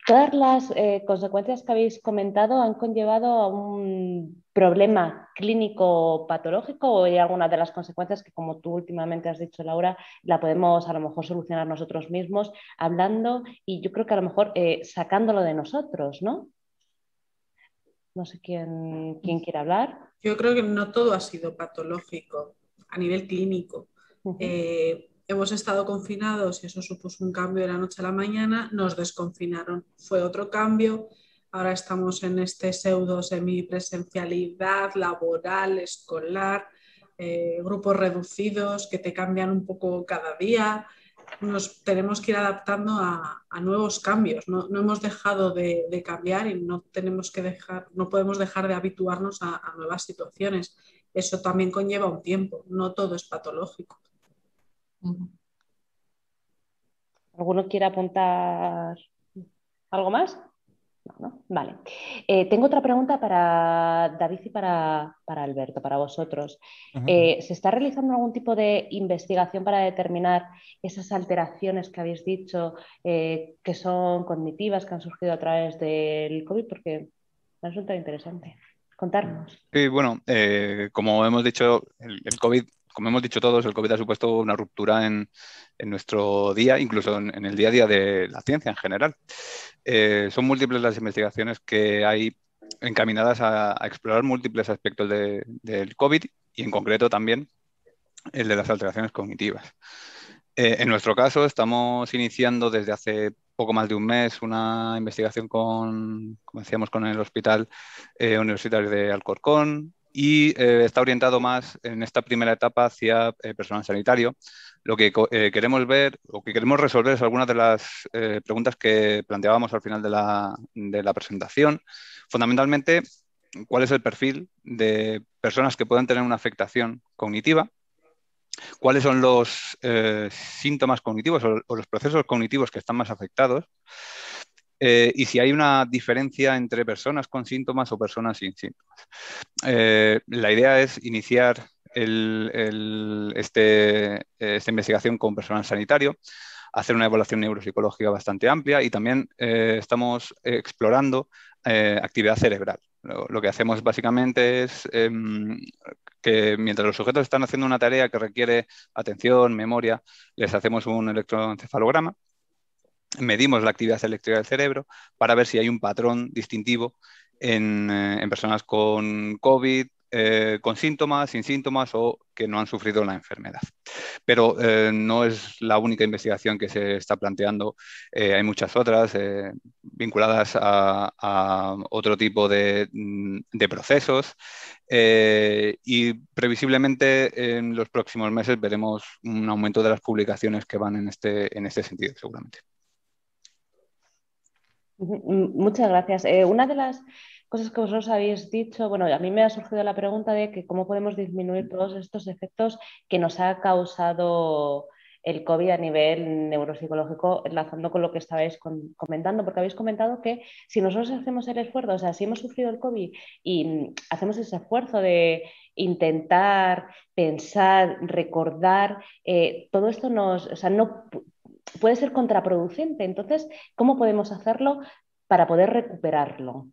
Todas las eh, consecuencias que habéis comentado han conllevado a un problema clínico patológico o hay alguna de las consecuencias que, como tú últimamente has dicho, Laura, la podemos a lo mejor solucionar nosotros mismos hablando y yo creo que a lo mejor eh, sacándolo de nosotros, ¿no? No sé quién, quién quiere hablar. Yo creo que no todo ha sido patológico a nivel clínico hemos estado confinados y eso supuso un cambio de la noche a la mañana, nos desconfinaron. Fue otro cambio, ahora estamos en este pseudo semipresencialidad laboral, escolar, eh, grupos reducidos que te cambian un poco cada día. Nos tenemos que ir adaptando a, nuevos cambios. No, hemos dejado de, cambiar y no, tenemos que dejar, no podemos dejar de habituarnos a nuevas situaciones. Eso también conlleva un tiempo, no todo es patológico. ¿Alguno quiere apuntar algo más? Vale. Eh, tengo otra pregunta para David y para, Alberto, para vosotros. Eh, ¿Se está realizando algún tipo de investigación para determinar esas alteraciones que habéis dicho eh, que son cognitivas, que han surgido a través del COVID? Porque me resulta interesante. Contarnos. Sí, bueno, como hemos dicho, el, COVID como hemos dicho todos, el COVID ha supuesto una ruptura en, nuestro día, incluso en, el día a día de la ciencia en general. Eh, son múltiples las investigaciones que hay encaminadas a, explorar múltiples aspectos del COVID y en concreto también el de las alteraciones cognitivas. Eh, en nuestro caso, estamos iniciando desde hace poco más de un mes una investigación con, como decíamos, con el Hospital eh, Universitario de Alcorcón y está orientado más en esta primera etapa hacia personal sanitario, lo que eh, queremos ver o que queremos resolver es algunas de las eh, preguntas que planteábamos al final de la, presentación. Fundamentalmente, cuál es el perfil de personas que puedan tener una afectación cognitiva, cuáles son los eh, síntomas cognitivos o, los procesos cognitivos que están más afectados y si hay una diferencia entre personas con síntomas o personas sin síntomas. la idea es iniciar este, esta investigación con personal sanitario, hacer una evaluación neuropsicológica bastante amplia y también eh, estamos explorando eh, actividad cerebral. Lo, que hacemos básicamente es em, que mientras los sujetos están haciendo una tarea que requiere atención, memoria, les hacemos un electroencefalograma medimos la actividad eléctrica del cerebro para ver si hay un patrón distintivo en, eh, personas con COVID, eh, con síntomas, sin síntomas o que no han sufrido la enfermedad. Pero eh, no es la única investigación que se está planteando. Hay muchas otras vinculadas a, otro tipo de, mm, procesos y previsiblemente en los próximos meses veremos un aumento de las publicaciones que van en este, en este sentido, seguramente. Muchas gracias. una de las cosas que vosotros habéis dicho, bueno, a mí me ha surgido la pregunta de que cómo podemos disminuir todos estos efectos que nos ha causado el COVID a nivel neuropsicológico, enlazando con lo que estabais comentando, porque habéis comentado que si nosotros hacemos el esfuerzo, o sea, si hemos sufrido el COVID y hacemos ese esfuerzo de intentar, pensar, recordar, eh, todo esto nos, o sea, no puede ser contraproducente. Entonces, ¿cómo podemos hacerlo para poder recuperarlo?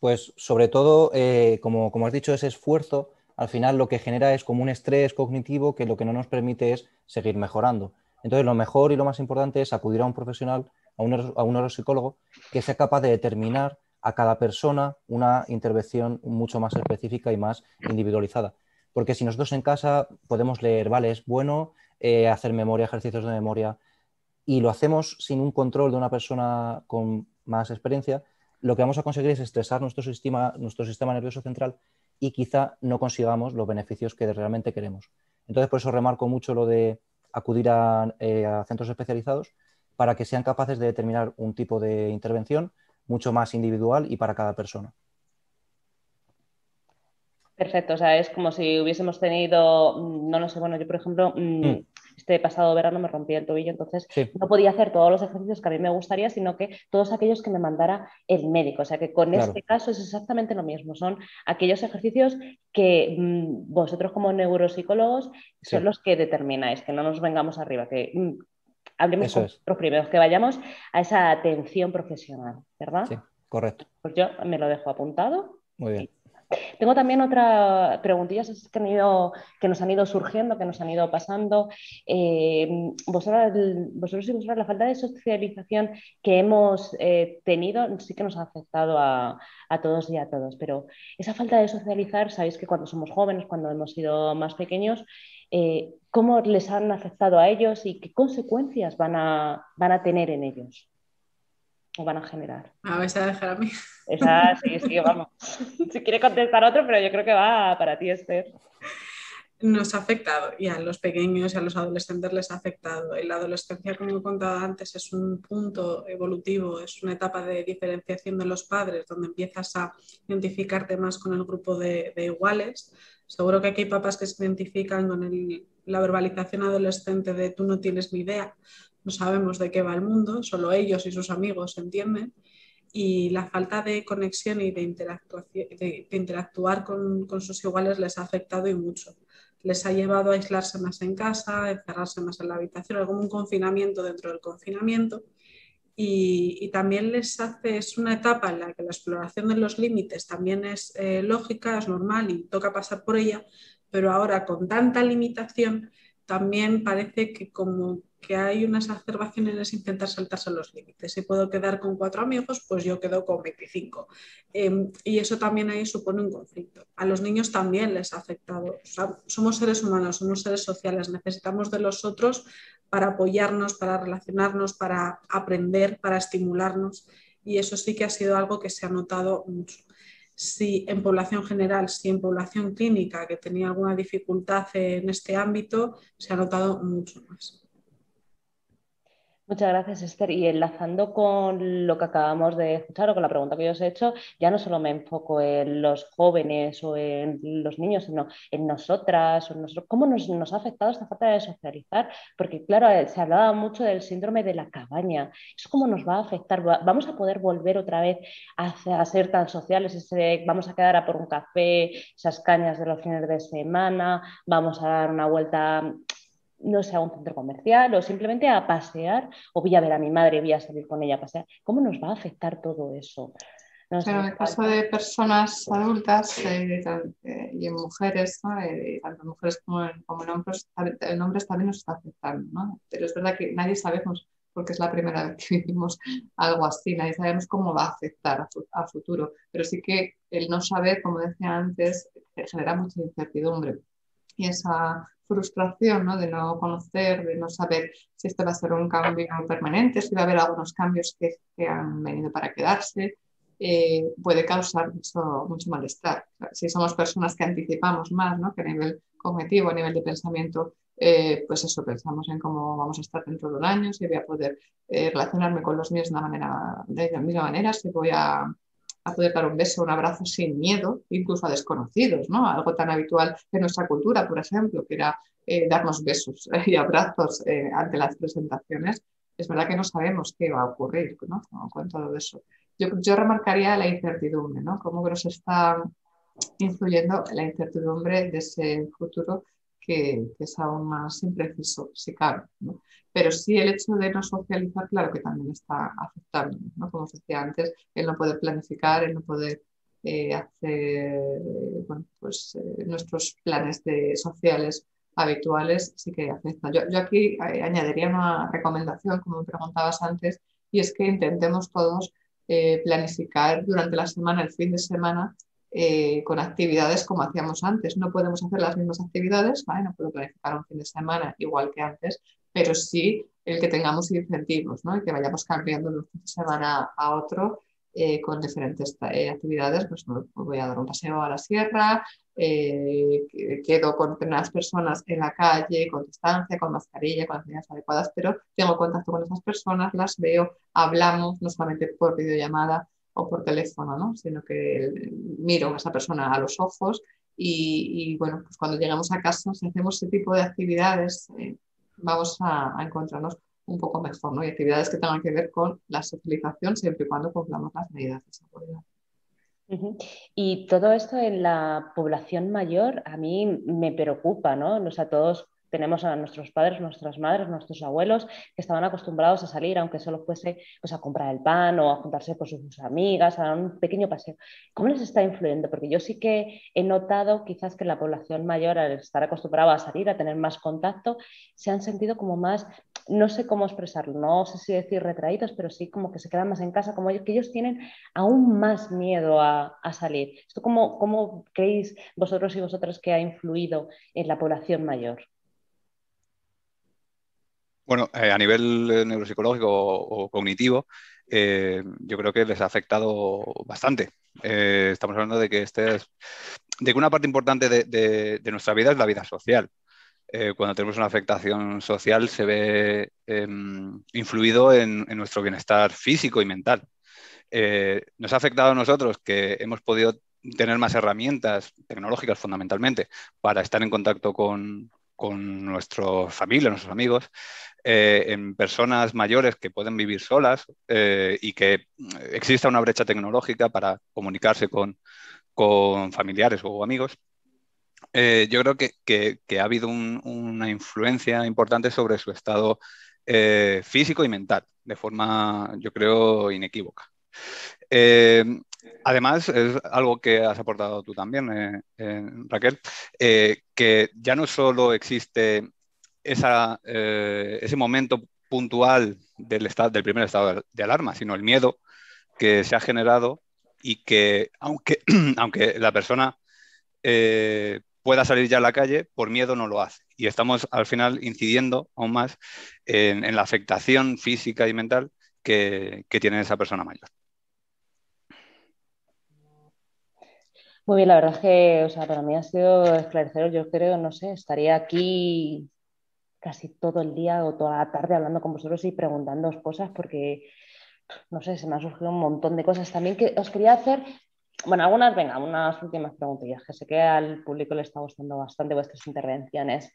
Pues sobre todo, eh, como, has dicho, ese esfuerzo al final lo que genera es como un estrés cognitivo que lo que no nos permite es seguir mejorando. Entonces, lo mejor y lo más importante es acudir a un profesional, a un, a un neuropsicólogo, que sea capaz de determinar a cada persona una intervención mucho más específica y más individualizada. Porque si nosotros en casa podemos leer, vale, es bueno eh, hacer memoria, ejercicios de memoria, y lo hacemos sin un control de una persona con más experiencia, lo que vamos a conseguir es estresar nuestro sistema, nuestro sistema nervioso central y quizá no consigamos los beneficios que realmente queremos. Entonces, por eso remarco mucho lo de acudir a, eh, centros especializados para que sean capaces de determinar un tipo de intervención mucho más individual y para cada persona. Perfecto, o sea, es como si hubiésemos tenido, mm, no lo sé, bueno, yo por ejemplo, mm, mm este pasado verano me rompí el tobillo, entonces no podía hacer todos los ejercicios que a mí me gustaría, sino que todos aquellos que me mandara el médico. O sea que con este caso es exactamente lo mismo, son aquellos ejercicios que mm, vosotros como neuropsicólogos son los que determináis, que no nos vengamos arriba, que mm, hablemos los primeros, que vayamos a esa atención profesional, ¿verdad? Sí, correcto. Pues yo me lo dejo apuntado. Muy bien. Tengo también otra preguntillas que, que nos han ido surgiendo, que nos han ido pasando. Eh, vosotros, vosotros y vosotras, la falta de socialización que hemos eh, tenido sí que nos ha afectado a, todos y a todos, pero esa falta de socializar, sabéis que cuando somos jóvenes, cuando hemos sido más pequeños, eh, ¿cómo les han afectado a ellos y qué consecuencias van a, van a tener en ellos? O van a generar. A ver, a dejar a mí. Esa, sí, sí, vamos. Si quiere contestar otro, pero yo creo que va para ti, Esther. Nos ha afectado y a los pequeños y a los adolescentes les ha afectado. Y la adolescencia, como he contado antes, es un punto evolutivo, es una etapa de diferenciación de los padres, donde empiezas a identificarte más con el grupo de, iguales. Seguro que aquí hay papás que se identifican con la verbalización adolescente de tú no tienes ni idea, no sabemos de qué va el mundo, solo ellos y sus amigos entienden. y la falta de conexión y de, de, interactuar con, con, sus iguales les ha afectado y mucho. Les ha llevado a aislarse más en casa, a encerrarse más en la habitación, como un confinamiento dentro del confinamiento. Y, y, también les hace, es una etapa en la que la exploración de los límites también es eh, lógica, es normal y toca pasar por ella, pero ahora con tanta limitación también parece que como que hay una exacerbación en intentar saltarse los límites. Si puedo quedar con cuatro amigos, pues yo quedo con 25. Em, y eso también ahí supone un conflicto. A los niños también les ha afectado. somos seres humanos, somos seres sociales, necesitamos de los otros para apoyarnos, para relacionarnos, para aprender, para estimularnos. Y eso sí que ha sido algo que se ha notado mucho si en población general, si en población clínica que tenía alguna dificultad en este ámbito, se ha notado mucho más. Muchas gracias, Esther. Y enlazando con lo que acabamos de escuchar o con la pregunta que yo os he hecho, ya no solo me enfoco en los jóvenes o en los niños, sino en nosotras o nosotros. ¿Cómo nos, ha afectado esta falta de socializar? Porque, claro, eh, se hablaba mucho del síndrome de la cabaña. ¿Eso cómo nos va a afectar? ¿Vamos a poder volver otra vez a, ser tan sociales? ¿Vamos a quedar a por un café, esas cañas de los fines de semana? ¿Vamos a dar una vuelta no sea un centro comercial o simplemente a pasear o voy a ver a mi madre, voy a salir con ella a pasear. ¿Cómo nos va a afectar todo eso? Pero en el caso de personas adultas eh, eh, y en mujeres, eh, tanto en mujeres como en, hombres, en hombres también nos está afectando. ¿no? Pero es verdad que nadie sabemos, porque es la primera vez que vivimos algo así, nadie sabemos cómo va a afectar a, a futuro. Pero sí que el no saber, como decía antes, genera mucha incertidumbre. Y esa frustración ¿no? de no conocer, de no saber si esto va a ser un cambio permanente, si va a haber algunos cambios que, que han venido para quedarse, eh, puede causar mucho, mucho malestar. Si somos personas que anticipamos más, ¿no? que a nivel cognitivo, a nivel de pensamiento, eh, pues eso, pensamos en cómo vamos a estar dentro de un año, si voy a poder eh, relacionarme con los míos de, una manera, de la misma manera, si voy a a poder dar un beso, un abrazo sin miedo, incluso a desconocidos, ¿no? Algo tan habitual en nuestra cultura, por ejemplo, que era eh, darnos besos y abrazos eh, ante las presentaciones. Es verdad que no sabemos qué va a ocurrir ¿no? con todo eso. Yo, yo remarcaría la incertidumbre, ¿no? Cómo nos está influyendo la incertidumbre de ese futuro que, es aún más impreciso, cabe. ¿no? Pero sí el hecho de no socializar, claro que también está afectando, ¿no? Como os decía antes, el no poder planificar, el no poder eh, hacer bueno, pues, eh, nuestros planes de, sociales habituales, sí que afecta. Yo, yo aquí eh, añadiría una recomendación, como me preguntabas antes, y es que intentemos todos planificar durante la semana, el fin de semana, con actividades como hacíamos antes. No podemos hacer las mismas actividades, ¿vale? no puedo planificar un fin de semana igual que antes, pero sí el que tengamos incentivos ¿no? y que vayamos cambiando de una semana a otro eh, con diferentes eh, actividades. Pues, pues, voy a dar un paseo a la sierra, eh, quedo con determinadas personas en la calle, con distancia, con mascarilla, con las medidas adecuadas, pero tengo contacto con esas personas, las veo, hablamos, no solamente por videollamada o por teléfono, ¿no? sino que miro a esa persona a los ojos y, bueno, pues cuando llegamos a casa, si hacemos ese tipo de actividades vamos a, encontrarnos un poco mejor, ¿no? Y actividades que tengan que ver con la socialización siempre y cuando cumplamos las medidas de seguridad. Y todo esto en la población mayor a mí me preocupa, ¿no? O sea, todos tenemos a nuestros padres, nuestras madres, nuestros abuelos que estaban acostumbrados a salir, aunque solo fuese pues, a comprar el pan o a juntarse con sus amigas, a dar un pequeño paseo. ¿Cómo les está influyendo? Porque yo sí que he notado quizás que la población mayor, al estar acostumbrada a salir, a tener más contacto, se han sentido como más, no sé cómo expresarlo, no sé si decir retraídos, pero sí como que se quedan más en casa, como que ellos tienen aún más miedo a, salir. ¿Esto cómo, cómo creéis vosotros y vosotras que ha influido en la población mayor? Bueno, eh, a nivel eh, neuropsicológico o, cognitivo, eh, yo creo que les ha afectado bastante. estamos hablando de que, este de que una parte importante de, nuestra vida es la vida social. cuando tenemos una afectación social se ve em, influido en, nuestro bienestar físico y mental. nos ha afectado a nosotros que hemos podido tener más herramientas tecnológicas fundamentalmente para estar en contacto con, con nuestra familia, nuestros amigos, eh, en personas mayores que pueden vivir solas eh, y que exista una brecha tecnológica para comunicarse con, familiares o amigos. Eh, yo creo que, ha habido una influencia importante sobre su estado físico y mental, de forma, yo creo, inequívoca. Además, es algo que has aportado tú también, Raquel, que ya no solo existe eh, ese momento puntual del, estado, del primer estado de alarma, sino el miedo que se ha generado y que aunque, la persona eh, pueda salir ya a la calle, por miedo no lo hace. Y estamos al final incidiendo aún más en, la afectación física y mental que, tiene esa persona mayor. Muy bien, la verdad es que o sea, para mí ha sido esclarecedor. Yo creo, no sé, estaría aquí casi todo el día o toda la tarde hablando con vosotros y preguntándoos cosas porque, no sé, se me han surgido un montón de cosas también que os quería hacer. Bueno, algunas, venga, unas últimas preguntillas, que sé que al público le está gustando bastante vuestras intervenciones.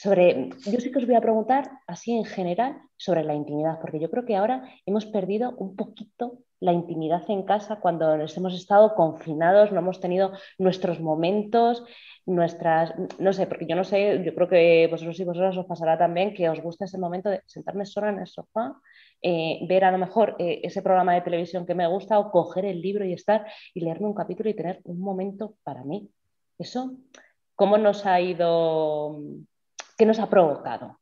Sobre, yo sí que os voy a preguntar así en general sobre la intimidad, porque yo creo que ahora hemos perdido un poquito la intimidad en casa cuando nos hemos estado confinados, no hemos tenido nuestros momentos, nuestras, no sé, porque yo no sé, yo creo que vosotros y vosotras os pasará también que os gusta ese momento de sentarme sola en el sofá, eh, ver a lo mejor eh, ese programa de televisión que me gusta o coger el libro y estar y leerme un capítulo y tener un momento para mí. Eso, ¿cómo nos ha ido, qué nos ha provocado?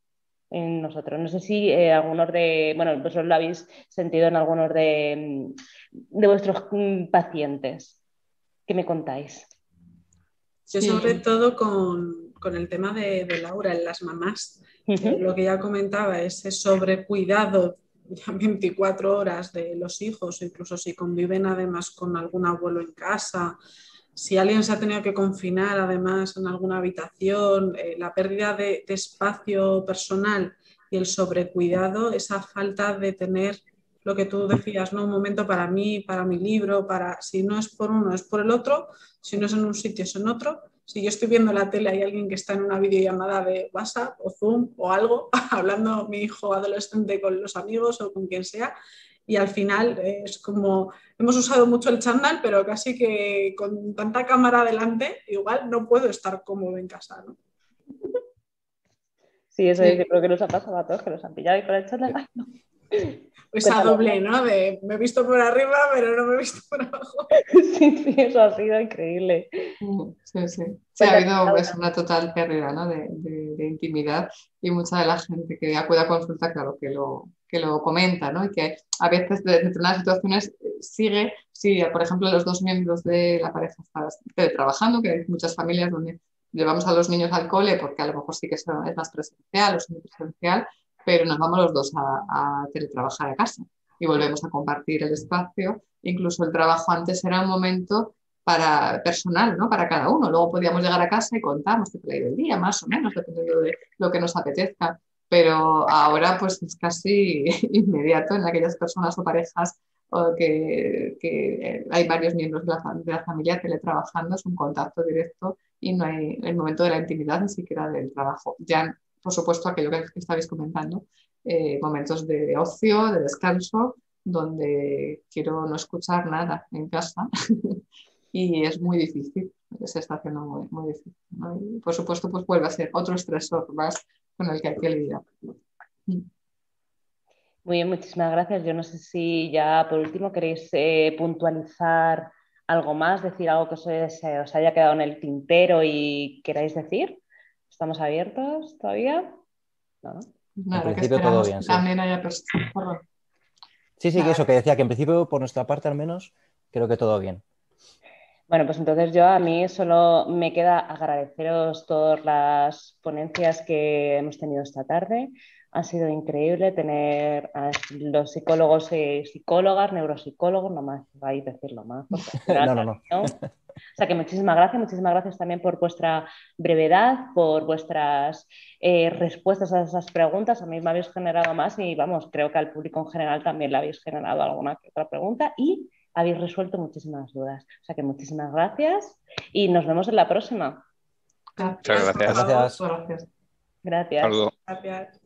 en nosotros. No sé si eh, algunos de, bueno, vosotros lo habéis sentido en algunos de, de vuestros mm, pacientes. ¿Qué me contáis? Yo sobre todo con, el tema de, Laura en las mamás, lo que ya comentaba, ese sobrecuidado ya 24 horas de los hijos, incluso si conviven además con algún abuelo en casa, si alguien se ha tenido que confinar además en alguna habitación, eh, la pérdida de, espacio personal y el sobrecuidado, esa falta de tener lo que tú decías, ¿no? Un momento para mí, para mi libro, para si no es por uno, es por el otro, si no es en un sitio, es en otro. Si yo estoy viendo la tele, hay alguien que está en una videollamada de WhatsApp o Zoom o algo, hablando mi hijo adolescente con los amigos o con quien sea, y al final es como, hemos usado mucho el chándal, pero casi que con tanta cámara adelante, igual no puedo estar cómodo en casa, ¿no? Sí, eso sí. creo que nos ha pasado a todos, que nos han pillado y con el chándal, esa doble, ¿no? De me he visto por arriba, pero no me he visto por abajo. Sí, sí, eso ha sido increíble. Sí, sí. Sí, ha habido pues, una total pérdida ¿no? de, de, intimidad y mucha de la gente que acude a consulta, claro, que lo, que lo comenta, ¿no? Y que a veces de determinadas situaciones eh, sigue, si por ejemplo los dos miembros de la pareja están trabajando, que hay muchas familias donde llevamos a los niños al cole porque a lo mejor sí que es más presencial o semipresencial, pero nos vamos los dos a, teletrabajar a casa y volvemos a compartir el espacio. Incluso el trabajo antes era un momento para personal, ¿no? Para cada uno. Luego podíamos llegar a casa y contarnos qué ha el día, más o menos, dependiendo de lo que nos apetezca. Pero ahora pues es casi inmediato en aquellas personas o parejas que, que, hay varios miembros de la, de la, familia teletrabajando, es un contacto directo y no hay el momento de la intimidad ni siquiera del trabajo. Ya por supuesto, aquello que estabais comentando, eh, momentos de ocio, de descanso, donde quiero no escuchar nada en casa y es muy difícil, se está haciendo muy, difícil. Por supuesto, pues vuelve a ser otro estresor más con el que hay que lidiar. Muy bien, muchísimas gracias. Yo no sé si ya por último queréis eh, puntualizar algo más, decir algo que os, os haya quedado en el tintero y queráis decir. ¿Estamos abiertos todavía? ¿No? en principio todo bien. Sí. También haya Sí, sí, que eso que decía, que en principio por nuestra parte al menos creo que todo bien. Bueno, pues entonces yo a mí solo me queda agradeceros todas las ponencias que hemos tenido esta tarde. Ha sido increíble tener a los psicólogos y psicólogas, neuropsicólogos, no más vais a decirlo más. no, no, no. O sea que muchísimas gracias, muchísimas gracias también por vuestra brevedad, por vuestras eh, respuestas a esas preguntas. A mí me habéis generado más y vamos, creo que al público en general también le habéis generado alguna que otra pregunta y habéis resuelto muchísimas dudas. O sea que muchísimas gracias y nos vemos en la próxima. Muchas gracias. gracias. Gracias. Saludo. Gracias.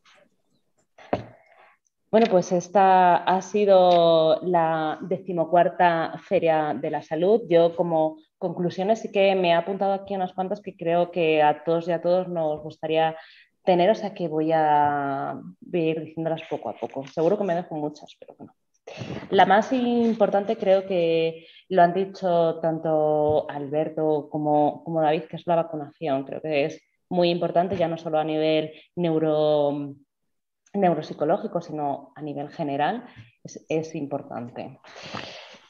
Bueno, pues esta ha sido la decimocuarta Feria de la Salud. Yo como conclusiones sí que me he apuntado aquí unas cuantas que creo que a todos y a todos nos gustaría tener, o sea que voy a ir diciéndolas poco a poco. Seguro que me dejo muchas, pero bueno. La más importante creo que lo han dicho tanto Alberto como, como David, que es la vacunación. Creo que es muy importante, ya no solo a nivel neuro, neuropsicológico, sino a nivel general, es, importante.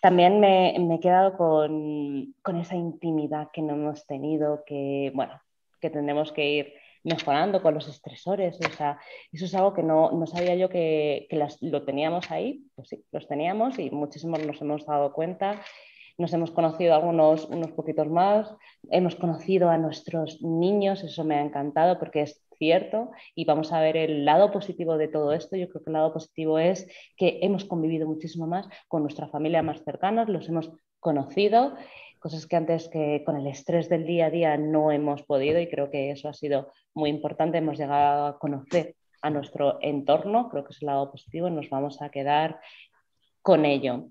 También me, he quedado con, con, esa intimidad que no hemos tenido, que, bueno, que tenemos que ir mejorando con los estresores. O sea, eso es algo que no, no sabía yo que, que las, lo teníamos ahí, pues sí, los teníamos y muchísimos nos hemos dado cuenta. Nos hemos conocido algunos unos poquitos más, hemos conocido a nuestros niños, eso me ha encantado porque es cierto y vamos a ver el lado positivo de todo esto. Yo creo que el lado positivo es que hemos convivido muchísimo más con nuestra familia más cercana, los hemos conocido cosas que antes que con el estrés del día a día no hemos podido y creo que eso ha sido muy importante. Hemos llegado a conocer a nuestro entorno, creo que es el lado positivo y nos vamos a quedar con ello.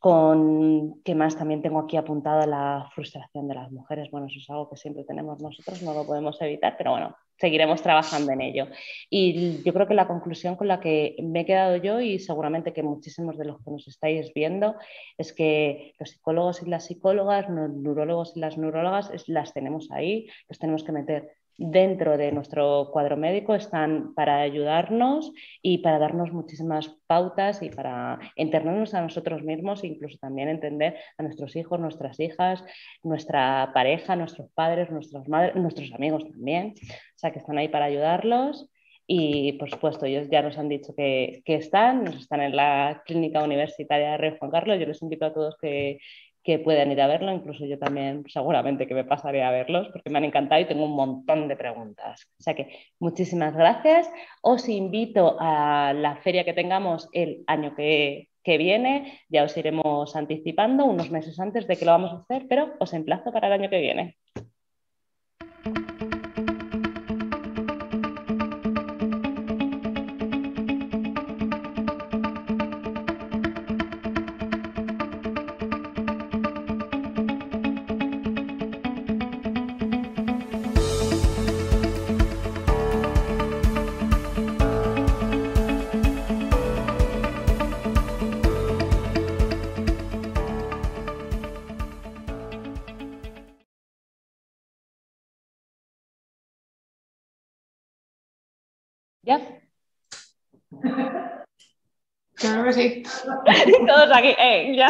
Con qué más también tengo aquí apuntado la frustración de las mujeres. Bueno, eso es algo que siempre tenemos nosotros, no lo podemos evitar, pero bueno, seguiremos trabajando en ello. Y yo creo que la conclusión con la que me he quedado yo y seguramente que muchísimos de los que nos estáis viendo es que los psicólogos y las psicólogas, los neurólogos y las neurólogas las tenemos ahí, los tenemos que meter dentro de nuestro cuadro médico están para ayudarnos y para darnos muchísimas pautas y para entendernos a nosotros mismos e incluso también entender a nuestros hijos, nuestras hijas, nuestra pareja, nuestros padres, nuestras madres, nuestros amigos también. O sea, que están ahí para ayudarlos. Y por supuesto, ellos ya nos han dicho que, que están, están en la clínica universitaria de Rey Juan Carlos. Yo les invito a todos que, que puedan ir a verlo, incluso yo también seguramente que me pasaré a verlos porque me han encantado y tengo un montón de preguntas. O sea que muchísimas gracias. Os invito a la feria que tengamos el año que, que viene, ya os iremos anticipando unos meses antes de que lo vamos a hacer, pero os emplazo para el año que viene. Claro que sí. Todos aquí, eh, ¿ya?